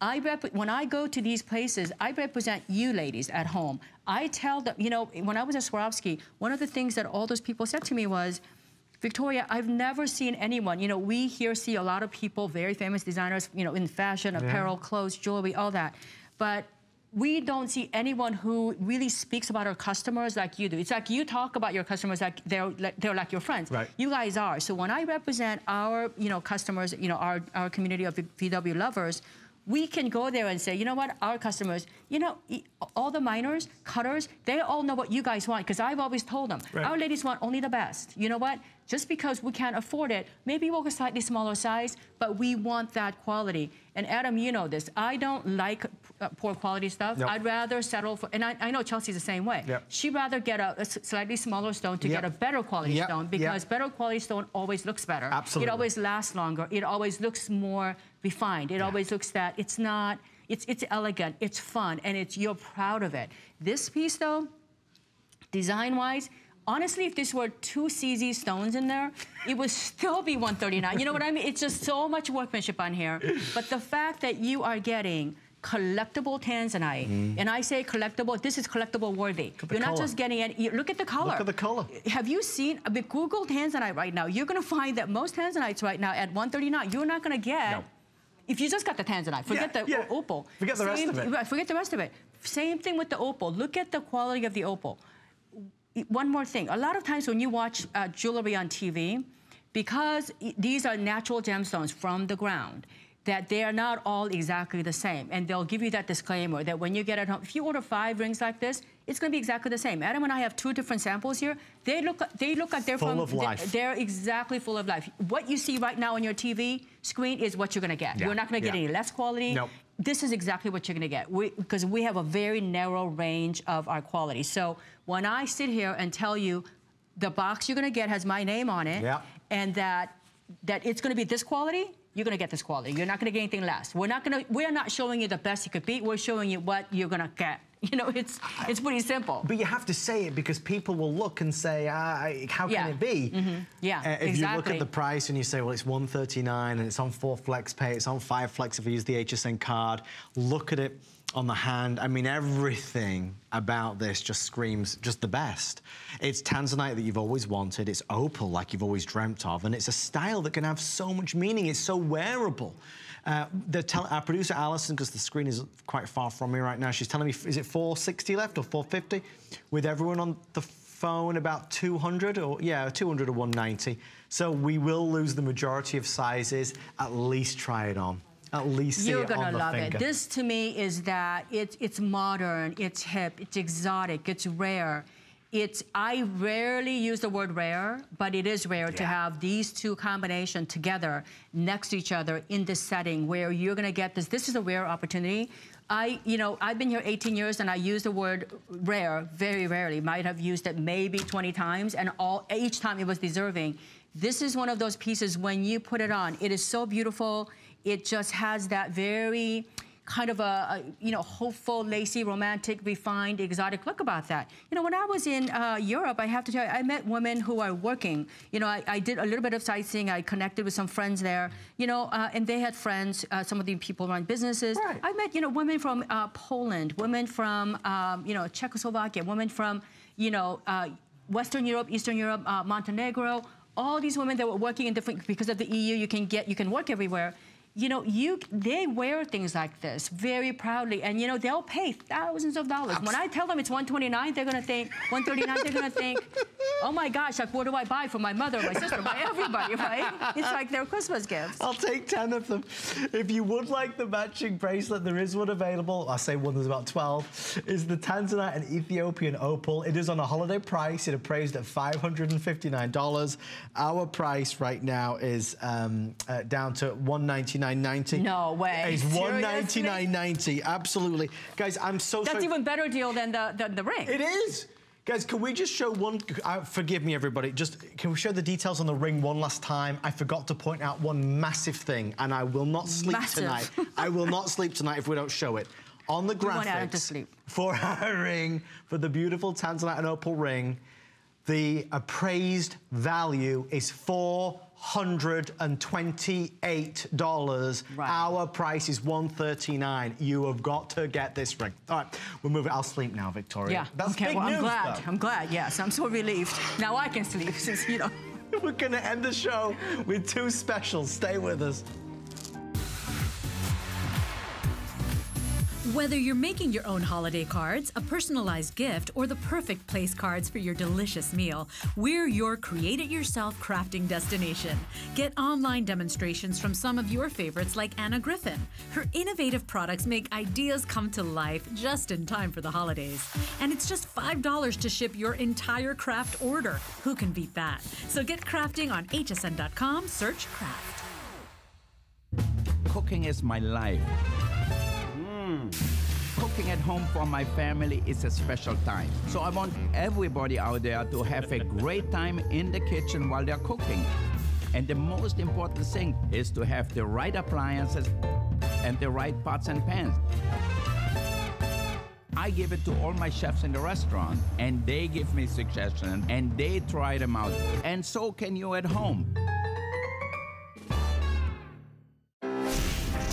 I rep- when I go to these places, I represent you ladies at home. I tell them, you know, when I was at Swarovski, one of the things that all those people said to me was, Victoria, I've never seen anyone, you know, we here see a lot of people, very famous designers, you know, in fashion, apparel, clothes, jewelry, all that. But we don't see anyone who really speaks about our customers like you do. It's like you talk about your customers like they're like, they're like your friends. Right. You guys are. So when I represent our, you know, customers, you know, our, our community of VW lovers, we can go there and say, you know what, our customers, you know, all the miners, cutters, they all know what you guys want because I've always told them, Right. our ladies want only the best. You know what? Just because we can't afford it, maybe we'll go slightly smaller size, but we want that quality. And Adam, you know this. I don't like uh, poor quality stuff. Nope. I'd rather settle for, and I, I know Chelsea's the same way. Yep. She'd rather get a slightly smaller stone to Yep. get a better quality Yep. stone because better quality stone always looks better. Absolutely. It always lasts longer. It always looks more refined. It always looks that it's not. It's it's elegant. It's fun, and it's you're proud of it. This piece though, design-wise. Honestly, if this were two CZ stones in there, it would still be 139. You know what I mean? It's just so much workmanship on here. But the fact that you are getting collectible tanzanite, mm-hmm. and I say collectible, this is collectible worthy. You're not just getting it. You, look at the color. Look at the color. Have you seen? I mean, Google tanzanite right now. You're going to find that most tanzanites right now at 139, you're not going to get. No. If you just got the tanzanite, forget Yeah, the yeah. opal. Forget the rest Same- of it. Forget the rest of it. Same thing with the opal. Look at the quality of the opal. One more thing. A lot of times when you watch uh, jewelry on TV, because these are natural gemstones from the ground, that they are not all exactly the same. And they'll give you that disclaimer that when you get it home, if you order five rings like this, it's going to be exactly the same. Adam and I have two different samples here. They look, they look like they're Full from. of life. They're exactly full of life. What you see right now on your TV screen is what you're going to get. Yeah, You're not going to get yeah. any less quality. Nope. This is exactly what you're going to get because we, have a very narrow range of our quality. So when I sit here and tell you the box you're going to get has my name on it, Yeah. and that that it's going to be this quality, you're going to get this quality. You're not going to get anything less. We're not to. We're not showing you the best it could be. We're showing you what you're going to get. You know, it's it's pretty simple. But you have to say it because people will look and say, ah, how Yeah. can it be? Yeah, Uh, if you look at the price and you say, well, it's 139 and it's on four flex pay, it's on five flex if you use the HSN card. Look at it on the hand. I mean, everything about this just screams just the best. It's tanzanite that you've always wanted. It's opal like you've always dreamt of. And it's a style that can have so much meaning. It's so wearable. Uh, the tell- our producer Alison, because the screen is quite far from me right now, she's telling me, is it 460 left or 450? With everyone on the phone, about 200 or yeah, 200 or 190. So we will lose the majority of sizes. At least try it on. At least see You're it gonna love finger. it. This to me is that it's it's modern, it's hip, it's exotic, it's rare. It's I rarely use the word rare, but it is rare to have these two combination together next to each other in this setting where you're gonna get this. This is a rare opportunity. I, you know, I've been here 18 years and I use the word rare very rarely. Might have used it maybe 20 times, and all each time it was deserving. This is one of those pieces when you put it on, it is so beautiful. It just has that very kind of a, a, you know hopeful, lacy, romantic, refined, exotic look about that. You know, when I was in uh, Europe, I have to tell you, I met women who are working. You know, I, I did a little bit of sightseeing. I connected with some friends there. You know, uh, and they had friends. Uh, some of the people run businesses. Right. I met you know women from uh, Poland, women from um, you know Czechoslovakia, women from you know uh, Western Europe, Eastern Europe, uh, Montenegro. All these women that were working in different because of the EU, you can get you can work everywhere you know, you they wear things like this very proudly, and you know they'll pay thousands of dollars. When I tell them it's 129, they're gonna think 139. they're gonna think, oh my gosh, like what do I buy for my mother, my sister, my everybody, right? It's like their Christmas gifts. I'll take 10 of them. If you would like the matching bracelet, there is one available. I say one, there's about 12. Is the Tanzanite and Ethiopian opal. It is on a holiday price. It appraised at $559. Our price right now is um, uh, down to $199.90. No way. It's Seriously? $199.90. Absolutely. Guys, I'm so That's sorry. even better deal than the the, the ring. It is. Guys, can we just show one? Uh, forgive me, everybody. Just can we show the details on the ring one last time? I forgot to point out one massive thing, and I will not sleep Massive. tonight. I will not sleep tonight if we don't show it. On the graphics to sleep. for our ring, for the beautiful Tanzanite and Opal ring, the appraised value is four hundred and twenty-eight dollars. Right. Our price is one thirty-nine. You have got to get this ring. All right, we'll move it. I'll sleep now, Victoria. Yeah. That's okay. big well, I'm news, glad. though. I'm glad. Yes. I'm so relieved. Now I can sleep since you know. We're going to end the show with two specials. Stay with us. Whether you're making your own holiday cards, a personalized gift, or the perfect place cards for your delicious meal, we're your create it yourself crafting destination. Get online demonstrations from some of your favorites like Anna Griffin. Her innovative products make ideas come to life just in time for the holidays. And it's just $5 to ship your entire craft order. Who can beat that? So get crafting on hsn.com, search craft. Cooking is my life. Cooking at home for my family is a special time. So I want everybody out there to have a great time in the kitchen while they're cooking. And the most important thing is to have the right appliances and the right pots and pans. I give it to all my chefs in the restaurant, and they give me suggestions, and they try them out. And so can you at home.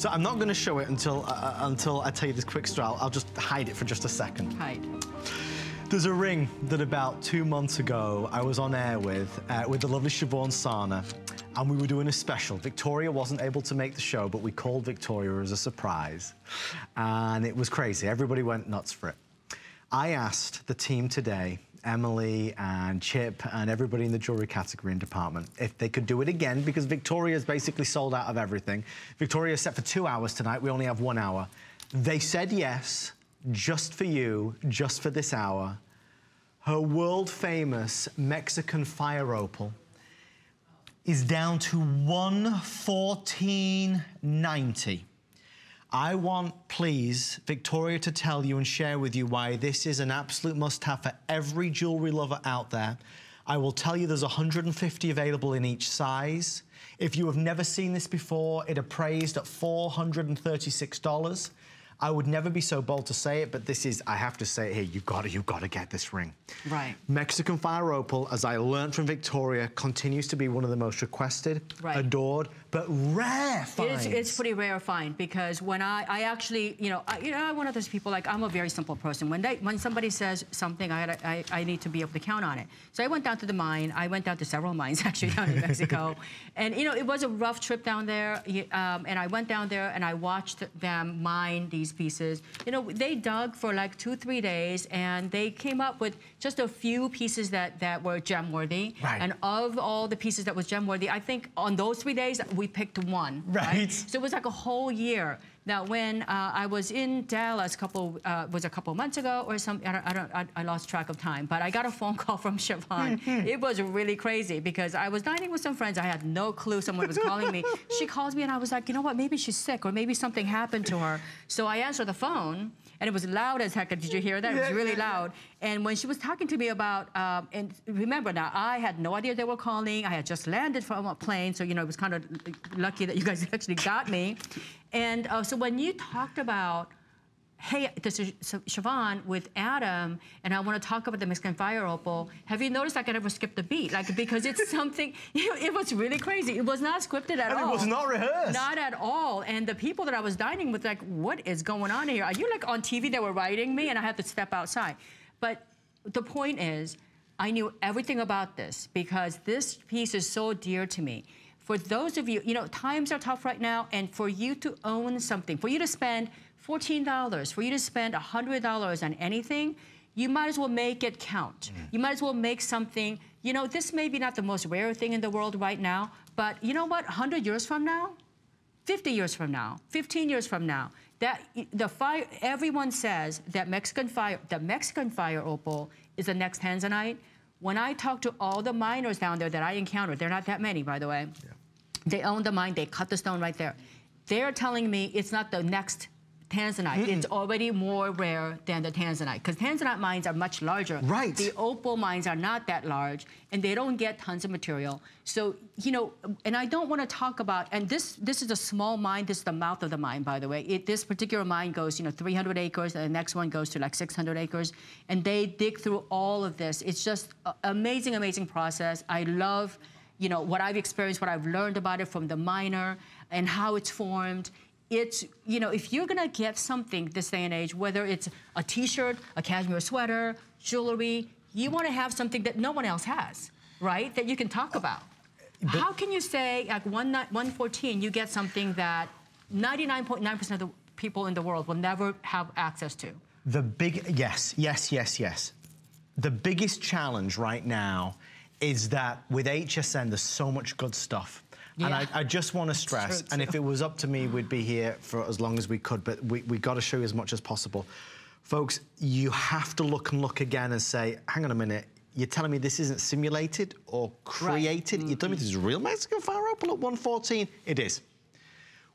So I'm not going to show it until uh, uh, until I tell you this quick story. I'll, I'll just hide it for just a second. Hide. There's a ring that about two months ago I was on air with, uh, with the lovely Siobhan Sana, and we were doing a special. Victoria wasn't able to make the show, but we called Victoria as a surprise, and it was crazy. Everybody went nuts for it. I asked the team today, Emily and Chip and everybody in the jewelry category and department, if they could do it again, because Victoria's basically sold out of everything. Victoria's set for two hours tonight. We only have one hour. They said yes just for you, just for this hour, her world famous Mexican fire opal is down to 114.90. I want, please, Victoria to tell you and share with you why this is an absolute must-have for every jewelry lover out there. I will tell you there's 150 available in each size. If you have never seen this before, it appraised at $436. I would never be so bold to say it, but this is, I have to say it here, you've got to, you've got to get this ring. Right. Mexican fire opal, as I learned from Victoria, continues to be one of the most requested, Right. adored, but rare It's, finds. it's pretty rare find because when I, I actually, you know, I, you know, I'm one of those people, like, I'm a very simple person. When they, when somebody says something, I, I, I need to be able to count on it. So I went down to the mine. I went down to several mines, actually, down in Mexico. And, you know, it was a rough trip down there. Um, and I went down there and I watched them mine these pieces. You know, they dug for like two, three days and they came up with just a few pieces that, that were gem worthy. Right. And of all the pieces that was gem worthy, I think on those three days, we picked one. Right. So it was like a whole year. Now, when uh, I was in Dallas, couple uh, was a couple months ago or some, I don't, I, don't, I, I lost track of time. But I got a phone call from Siobhan. it was really crazy because I was dining with some friends. I had no clue someone was calling me. She calls me and I was like, you know what? Maybe she's sick or maybe something happened to her. So I answered the phone. And it was loud as heck. Did you hear that? It was really loud. And when she was talking to me about, um, and remember now, I had no idea they were calling. I had just landed from a plane, so you know it was kind of lucky that you guys actually got me. And uh, so when you talked about hey, this is Siobhan with Adam, and I want to talk about the Mexican fire opal. Have you noticed I could never skip the beat? Like, because it's something, it was really crazy. It was not scripted at And it all. was not rehearsed. Not at all. And the people that I was dining with, like, what is going on here? Are you like on TV? They were writing me, and I had to step outside. But the point is, I knew everything about this because this piece is so dear to me. For those of you, you know, times are tough right now, and for you to own something, for you to spend $14, for you to spend $100 on anything, you might as well make it count. Mm. You might as well make something, you know, this may be not the most rare thing in the world right now, but you know what? 100 years from now, 50 years from now, 15 years from now, that the fire, everyone says that Mexican fire, the Mexican fire opal is the next Tanzanite. When I talk to all the miners down there that I encountered, they're not that many, by the way. They own the mine, they cut the stone right there. they're telling me it's not the next tanzanite. It's already more rare than the tanzanite because tanzanite mines are much larger. Right. The opal mines are not that large, and they don't get tons of material. So you know, and I don't want to talk about. And this this is a small mine. This is the mouth of the mine, by the way. It, this particular mine goes, you know, 300 acres, and the next one goes to like 600 acres, and they dig through all of this. It's just amazing, amazing process. I love. You know what I've experienced, what I've learned about it from the miner, and how it's formed it's you know if you're gonna get something this day and age whether it's a t-shirt a cashmere sweater jewelry you want to have something that no one else has right that you can talk about how can you say at 1 114 you get something that 99.9% of the people in the world will never have access to The big, yes, yes, yes, yes. The biggest challenge right now is that with HSN, there's so much good stuff. And I, I just want to stress, and if it was up to me, we'd be here for as long as we could, but we, we got to show you as much as possible. Folks, you have to look and look again and say, hang on a minute, you're telling me this isn't simulated or created? You're telling me this is real Mexican fire opal at 114? It is.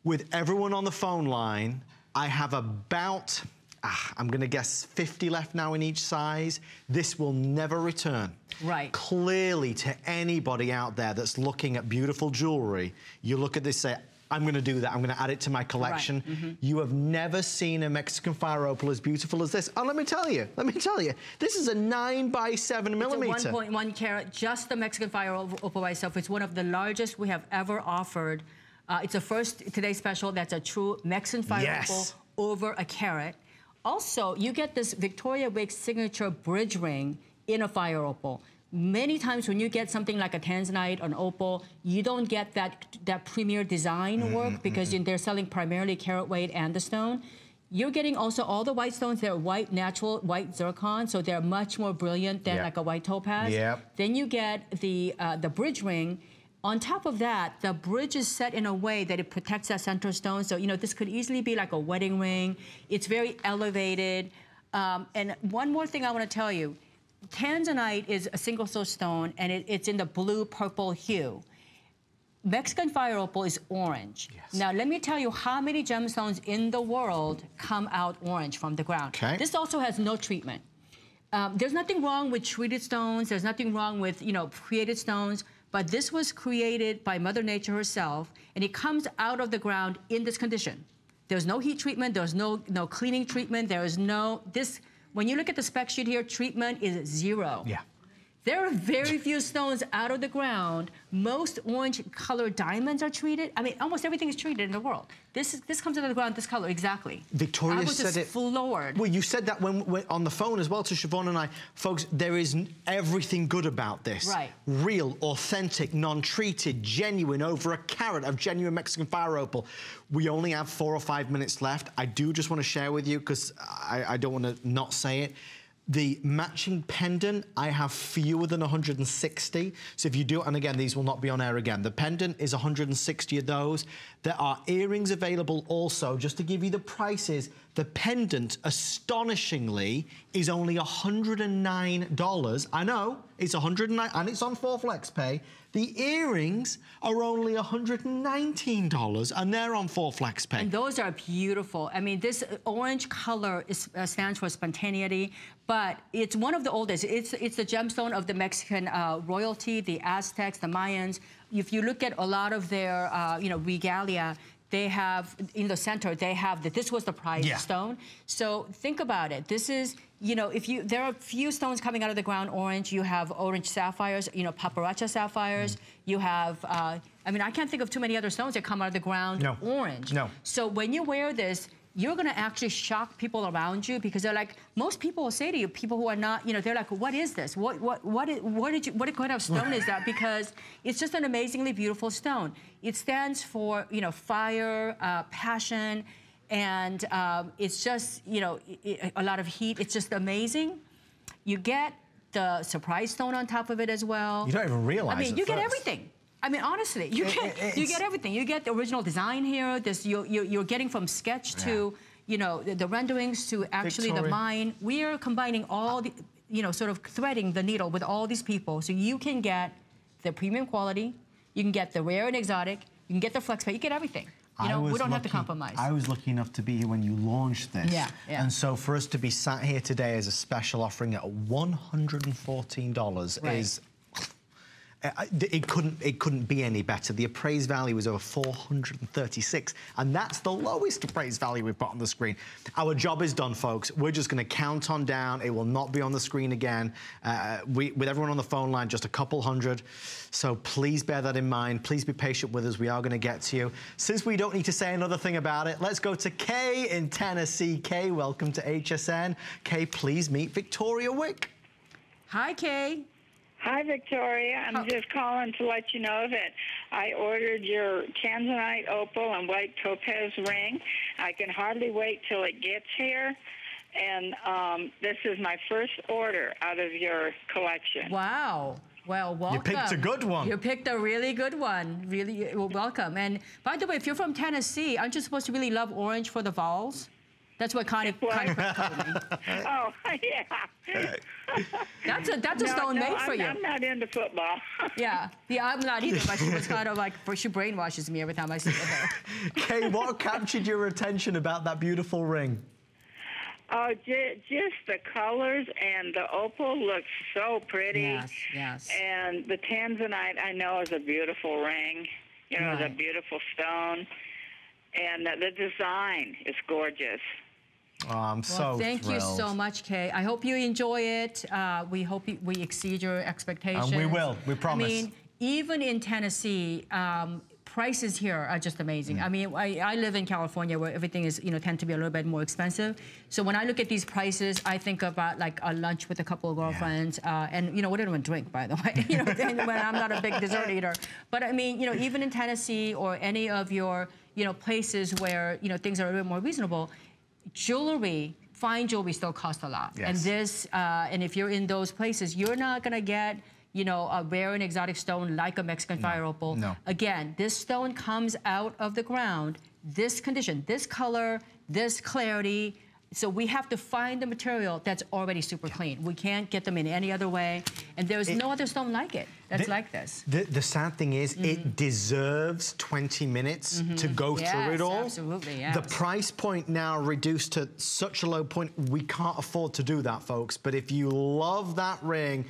With everyone on the phone line, I have about, ah, I'm gonna guess 50 left now in each size. This will never return. Right. Clearly, to anybody out there that's looking at beautiful jewelry, you look at this, say, I'm gonna do that, I'm gonna add it to my collection. Mm-hmm. You have never seen a Mexican fire opal as beautiful as this. And let me tell you, let me tell you, this is a nine by seven millimeter. It's a 1.1 carat, just the Mexican fire opal by itself. It's one of the largest we have ever offered. Uh, it's a first today special that's a true Mexican fire Yes. opal over a carat. Also, you get this Victoria Wieck signature bridge ring in a fire opal. Many times when you get something like a tanzanite or an opal, you don't get that that premier design work because you- they're selling primarily carat weight and the stone. You're getting also all the white stones. They're white, natural white zircon, so they're much more brilliant than Yep. like a white topaz. Yep. Then you get the uh, the bridge ring. On top of that, the bridge is set in a way that it protects that center stone. So you know this could easily be like a wedding ring. It's very elevated. Um, and one more thing I want to tell you, tanzanite is a single source stone, and it, it's in the blue purple hue. Mexican fire opal is orange. Now, let me tell you how many gemstones in the world come out orange from the ground. Okay. This also has no treatment. Um, there's nothing wrong with treated stones. There's nothing wrong with, you know, created stones. But this was created by Mother Nature herself, and it comes out of the ground in this condition. There's no heat treatment. There's no no cleaning treatment. There is no this. When you look at the spec sheet here, treatment is zero. Yeah. There are very few stones out of the ground. Most orange colored diamonds are treated. I mean, almost everything is treated in the world. This is this comes out of the ground this color exactly. Victoria I was said just it. floored. Well, you said that when, when on the phone as well to Siobhan and I, folks. There is everything good about this. Right. Real, authentic, non-treated, genuine, over a carat of genuine Mexican fire opal. We only have four or five minutes left. I do just want to share with you because I, I don't want to not say it. The matching pendant, I have fewer than 160. So if you do, and again, these will not be on air again. The pendant is 160 of those. There are earrings available also, just to give you the prices. The pendant, astonishingly, is only $109. I know, it's 109 and it's on 4 Flex Pay. The earrings are only $119 and they're on 4 Flex Pay. And those are beautiful. I mean, this orange color is, uh, stands for spontaneity, but it's one of the oldest. It's it's the gemstone of the Mexican uh, royalty, the Aztecs, the Mayans. If you look at a lot of their, uh, you know, regalia, they have in the center. They have that. This was the prize Yeah. stone. So think about it. This is. You know, if you there are a few stones coming out of the ground orange. You have orange sapphires. You know, padparadscha sapphires. You have. Uh, I mean, I can't think of too many other stones that come out of the ground No. orange. No. So when you wear this, you're gonna actually shock people around you because they're like, most people will say to you, people who are not, you know, they're like, what is this? What what what is, what did you what kind of stone is that? Because it's just an amazingly beautiful stone. It stands for you know fire, uh, passion, and um, it's just you know a lot of heat. It's just amazing. You get the surprise stone on top of it as well. You don't even realize I mean, you get everything. I mean, honestly, you get it- you get everything. You get the original design here. This you you you're getting from sketch to you know the, the renderings to actually the Victoria. mine. We are combining all the you know sort of threading the needle with all these people, so you can get the premium quality. You can get the rare and exotic. You can get the flex pay. You get everything. You know, we don't have to compromise. I was lucky enough to be here when you launched this. Yeah, yeah. And so for us to be sat here today as a special offering at $114 Right. is I- it couldn't it couldn't be any better. The appraised value was over 436, and that's the lowest appraised value we've got on the screen. Our job is done, folks. We're just going to count on down. It will not be on the screen again. Uh, we, with everyone on the phone line, just a couple hundred. So please bear that in mind. Please be patient with us. We are going to get to you. Since we don't need to say another thing about it, let's go to Kay in Tennessee. Kay, welcome to HSN. Kay, please meet Victoria Wieck. Hi, Kay. Hi, Victoria. I'm just calling to let you know that I ordered your tanzanite opal and white topaz ring. I can hardly wait till it gets here. And um, this is my first order out of your collection. Wow. Well, welcome. You picked a good one. You picked a really good one. Really, well, welcome. And by the way, if you're from Tennessee, aren't you supposed to really love orange for the Vols? That's what Connie, Connie Pritt told me. oh, yeah. That's a that's a No, stone no, made for I'm, you. I'm not into football. Yeah, yeah, I'm not either. But she was kind of like, she brainwashes me every time I see her. Kay, what captured your attention about that beautiful ring? Oh, ju- just the colors and the opal looks so pretty. Yes, yes. And the tanzanite, I know, is a beautiful ring. You know, it's a beautiful stone. And the, the design is gorgeous. Oh, I'm Well, so thank you so much, Kay. I hope you enjoy it. Uh, we hope you, we exceed your expectations. And we will. We promise. I mean, even in Tennessee, um, prices here are just amazing. I mean, I, I live in California where everything is, you know, tend to be a little bit more expensive. So when I look at these prices, I think about like a lunch with a couple of girlfriends, uh, and you know, we don't even drink, by the way. you know, when I'm not a big dessert eater. But I mean, you know, even in Tennessee or any of your, you know, places where you know things are a little bit more reasonable, jewelry, fine jewelry still costs a lot. Yes. And this, uh, and if you're in those places, you're not gonna get, you know, a rare and exotic stone like a Mexican fire opal. no. Again, this stone comes out of the ground, this condition, this color, this clarity. So we have to find the material that's already super clean. We can't get them in any other way. And there's It- no other stone like it that's The- like this. The, the sad thing is, it deserves 20 minutes to go through Mm-hmm. It all. absolutely, The price point now reduced to such a low point, we can't afford to do that, folks. But if you love that ring,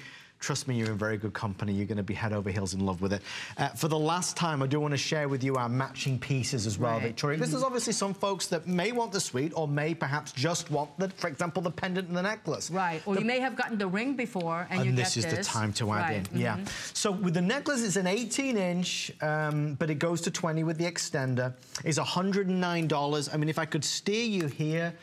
Trust me, you're in very good company. You're going to be head over heels in love with it. Uh, for the last time, I do want to share with you our matching pieces as well, Right. Victoria. This is obviously some folks that may want the suite or may perhaps just want, the, for example, the pendant and the necklace. Right. Or The- you may have gotten the ring before and, you this get is the time to add Right. in. Yeah. Mhm. So with the necklace, it's an 18 inch, um, but it goes to 20 with the extender. It's $109. I mean, if I could steer you here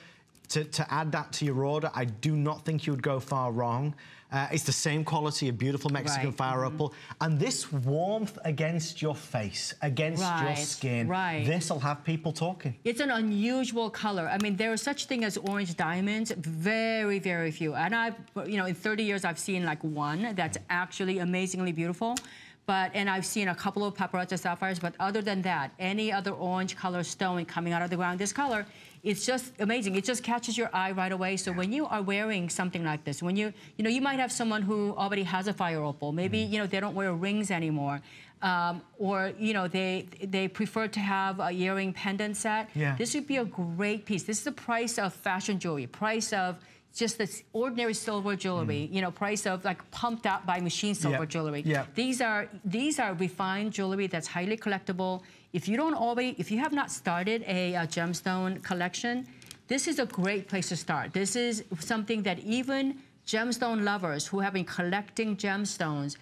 to, to add that to your order, I do not think you would go far wrong. Uh, it's the same quality of beautiful Mexican Right, fire mhm. opal. And this warmth against your face, against your skin, right. this will have people talking. It's an unusual color. I mean, there is such thing as orange diamonds, very, very few. And I've, you know, in 30 years, I've seen like one that's actually amazingly beautiful. But, and I've seen a couple of padparadscha sapphires, but other than that, any other orange color stone coming out of the ground, this color, it's just amazing. It just catches your eye right away. So when you are wearing something like this, when you, you know, you might have someone who already has a fire opal. Maybe, Mm-hmm. you know, they don't wear rings anymore. Um, or, you know, they, they prefer to have a earring pendant set. Yeah. This would be a great piece. This is the price of fashion jewelry, price of just this ordinary silver jewelry, you know, price of like pumped out by machine silver Yep. jewelry. Yep. These are these are refined jewelry that's highly collectible. If you don't already, if you have not started a, uh gemstone collection, this is a great place to start. This is something that even gemstone lovers who have been collecting gemstones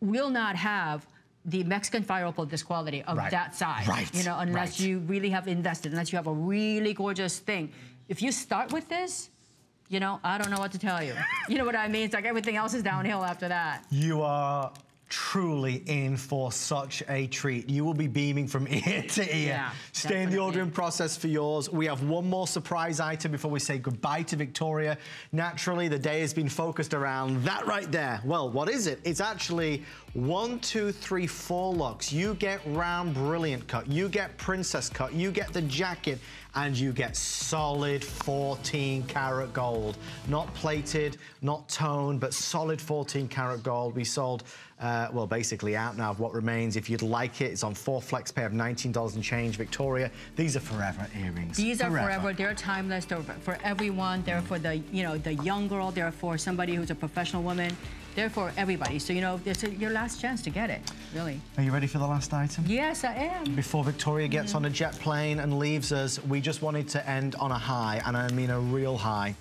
will not have the Mexican fire opal this quality of Right. that size. Right. You know, unless Right. you really have invested, unless you have a really gorgeous thing. If you start with this, you know, I don't know what to tell you. You know what I mean? It's like everything else is downhill after that. You are truly in for such a treat. You will be beaming from ear to ear. Yeah, Stay in the ordering process for yours. We have one more surprise item before we say goodbye to Victoria. Naturally, the day has been focused around that right there. Well, what is it? It's actually one, two, three, four locks. You get round brilliant cut. You get princess cut. You get the jacket. And you get solid 14 karat gold. Not plated, not toned, but solid 14 karat gold. We sold uh, well, basically out now of what remains. If you'd like it, it's on four flex pay of $19 and change. Victoria, these are forever earrings. These are forever. They're timeless. They're for everyone. They're for the, you know, the young girl. They're for somebody who's a professional woman. They're for everybody. So, you know, it's a, your last chance to get it, really. Are you ready for the last item? Yes, I am. Before Victoria gets Mm. on a jet plane and leaves us, we just wanted to end on a high, and I mean a real high.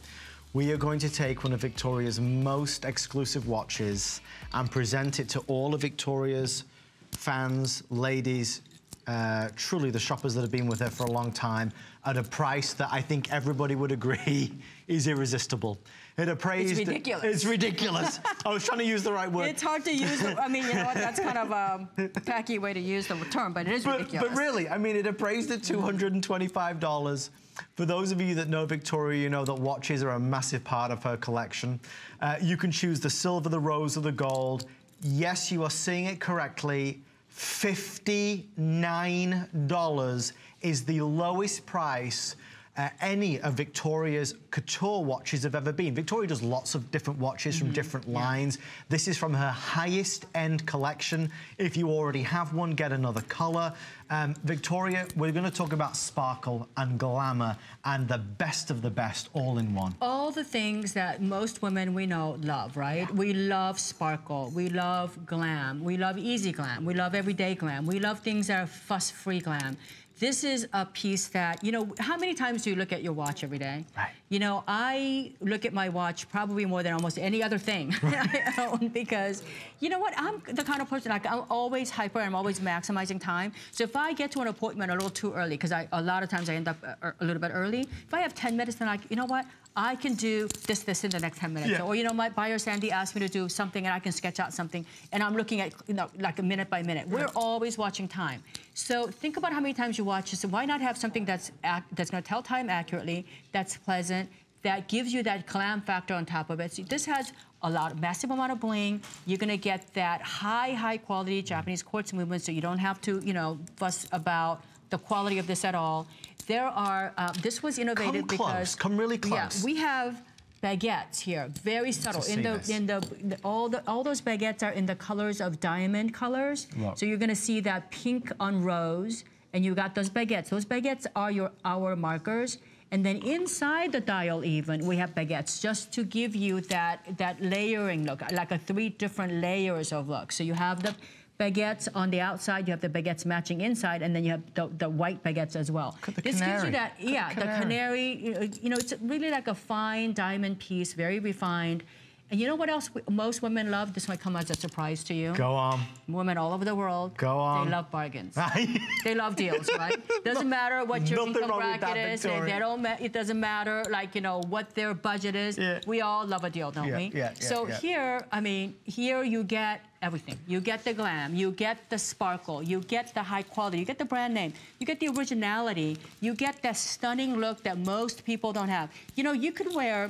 We are going to take one of Victoria's most exclusive watches and present it to all of Victoria's fans, ladies, uh, truly the shoppers that have been with her for a long time, at a price that I think everybody would agree is irresistible. It appraised. It's ridiculous. It's ridiculous. I was trying to use the right word. It's hard to use. The, I mean, you know what? That's kind of a tacky way to use the term, but it is but, ridiculous. But really, I mean, it appraised at $225. For those of you that know Victoria, you know that watches are a massive part of her collection. Uh, you can choose the silver, the rose, or the gold. Yes, you are seeing it correctly. $59 is the lowest price uh, any of Victoria's couture watches have ever been. Victoria does lots of different watches from different lines. This is from her highest end collection. If you already have one, get another color. Um, Victoria, we're going to talk about sparkle and glamour and the best of the best all in one. all the things that most women we know love, right? We love sparkle, we love glam, we love easy glam, we love everyday glam, we love things that are fuss-free glam. This is a piece that, you know, how many times do you look at your watch every day? Right. You know, I look at my watch probably more than almost any other thing I own because, you know what, I'm the kind of person, like, I'm always hyper, I'm always maximizing time. So if I get to an appointment a little too early, because a lot of times I end up a, a little bit early, if I have 10 minutes, then like, you know what, I can do this, this in the next 10 minutes. Yeah. Or, you know, my buyer Sandy asked me to do something and I can sketch out something and I'm looking at, you know, like a minute by minute. We're always watching time. So think about how many times you watch this. Why not have something that's, that's gonna tell time accurately, that's pleasant, that gives you that glam factor on top of it. So this has a lot, massive amount of bling. You're gonna get that high, high quality Japanese quartz movement so you don't have to, you know, fuss about the quality of this at all. There are, uh, this was innovated Come close, because- come really Yeah, close. we have baguettes here, very subtle. In the, in the, the- all the, all those baguettes are in the colors of diamond colors. Look. So you're gonna see that pink on rose, and you got those baguettes. Those baguettes are your hour markers. And then inside the dial even, we have baguettes just to give you that, that layering look, like a three different layers of look. So you have the baguettes on the outside, you have the baguettes matching inside, and then you have the, the white baguettes as well. the this gives you that, yeah, the the canary. canary, you know, it's really like a fine diamond piece, very refined. And you know what else we- most women love? This might come as a surprise to you. Go on. Women all over the world. Go on. They love bargains. they love deals, right? Doesn't matter what your income bracket is. They, they don't. It doesn't matter, like you know, what their budget is. We all love a deal, don't Yeah, we? yeah, yeah, so yeah. here, I mean, here you get everything. You get the glam, you get the sparkle, you get the high quality, you get the brand name, you get the originality, you get that stunning look that most people don't have. You know, you could wear,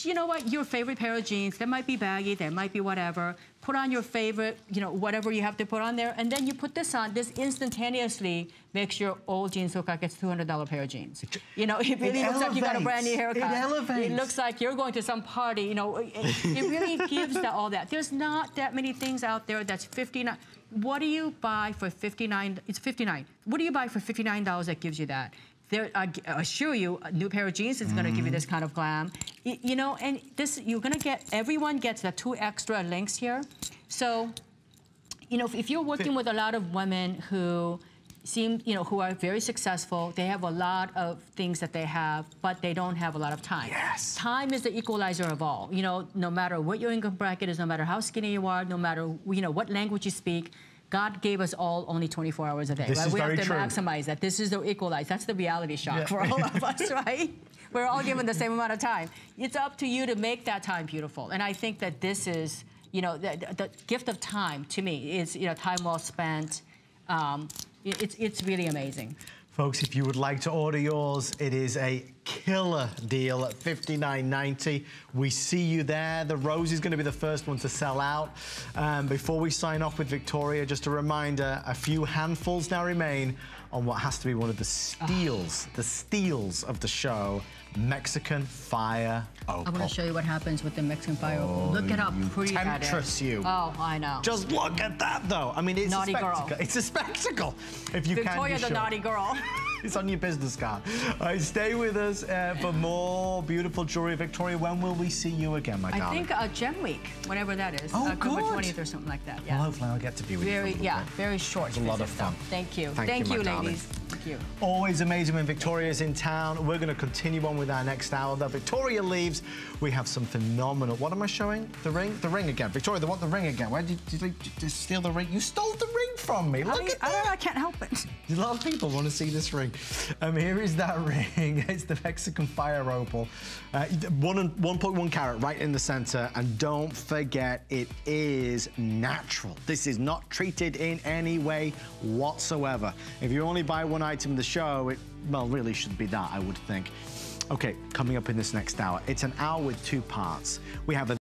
you know what, your favorite pair of jeans, they might be baggy, they might be whatever. Put on your favorite, you know, whatever you have to put on there, and then you put this on. This instantaneously makes your old jeans look like it's $200 pair of jeans. You know, it really looks like you got a brand new elevates. It haircut. elevates. It looks like you're going to some party, you know. It, it really gives that, all that. There's not that many things out there that's 59. What do you buy for 59? It's 59. What do you buy for $59 that gives you that? There, I assure you, a new pair of jeans is going to give you mm-hmm. this kind of glam. Y- you know, and this, you're going to get, everyone gets the two extra links here. So, you know, if, if you're working with a lot of women who seem, you know, who are very successful, they have a lot of things that they have, but they don't have a lot of time. Yes. Time is the equalizer of all. You know, no matter what your income bracket is, no matter how skinny you are, no matter, you know, what language you speak, God gave us all only 24 hours a day, This right? is we very have to true. maximize that. This is the equalize. That's the reality shock Yeah. for all of us, right? We're all given the same amount of time. It's up to you to make that time beautiful. And I think that this is, you know, the, the gift of time to me is, you know, time well spent. Um, it- it's, it's really amazing. Folks, if you would like to order yours, it is a killer deal at $59.90. We see you there. The Rose is going to be the first one to sell out. Um, before we sign off with Victoria, just a reminder, a few handfuls now remain on what has to be one of the steals, ah. the steals of the show, Mexican Fire Opal. I'm going to show you what happens with the Mexican fire. Oh, look at how you pretty that is. temptress you. Oh, I know. Just look at that, though. I mean, it's Naughty a girl. spectacle. It's a spectacle. If you Victoria, can be the sure. naughty girl. it's on your business card. All right, stay with us uh, for more beautiful jewelry. Victoria, when will we see you again, my I darling? think uh, Gem Week, whenever that is. Oh, October good. 20th or something like that. Yeah. Well, hopefully I'll get to be with you. Very, little yeah, bit. very short. It's a lot of visit, though. fun. Thank you. Thank you, my darling. ladies. Thank you. Always amazing when Victoria's in town. We're going to continue on with our next hour. Though Victoria leaves, we have some phenomenal. What am I showing? The ring? The ring again. Victoria, they want the ring again. Why did you, did did you steal the ring? You stole the ring from me. Look I, at I that. know. I can't help it. A lot of people want to see this ring. Um, here is that ring. It's the Mexican Fire Opal. Uh, one and 1.1 carat right in the center. And don't forget, it is natural. This is not treated in any way whatsoever. If you only buy one item in the show, it, well, really should be that, I would think. Okay, coming up in this next hour, it's an hour with two parts. We have a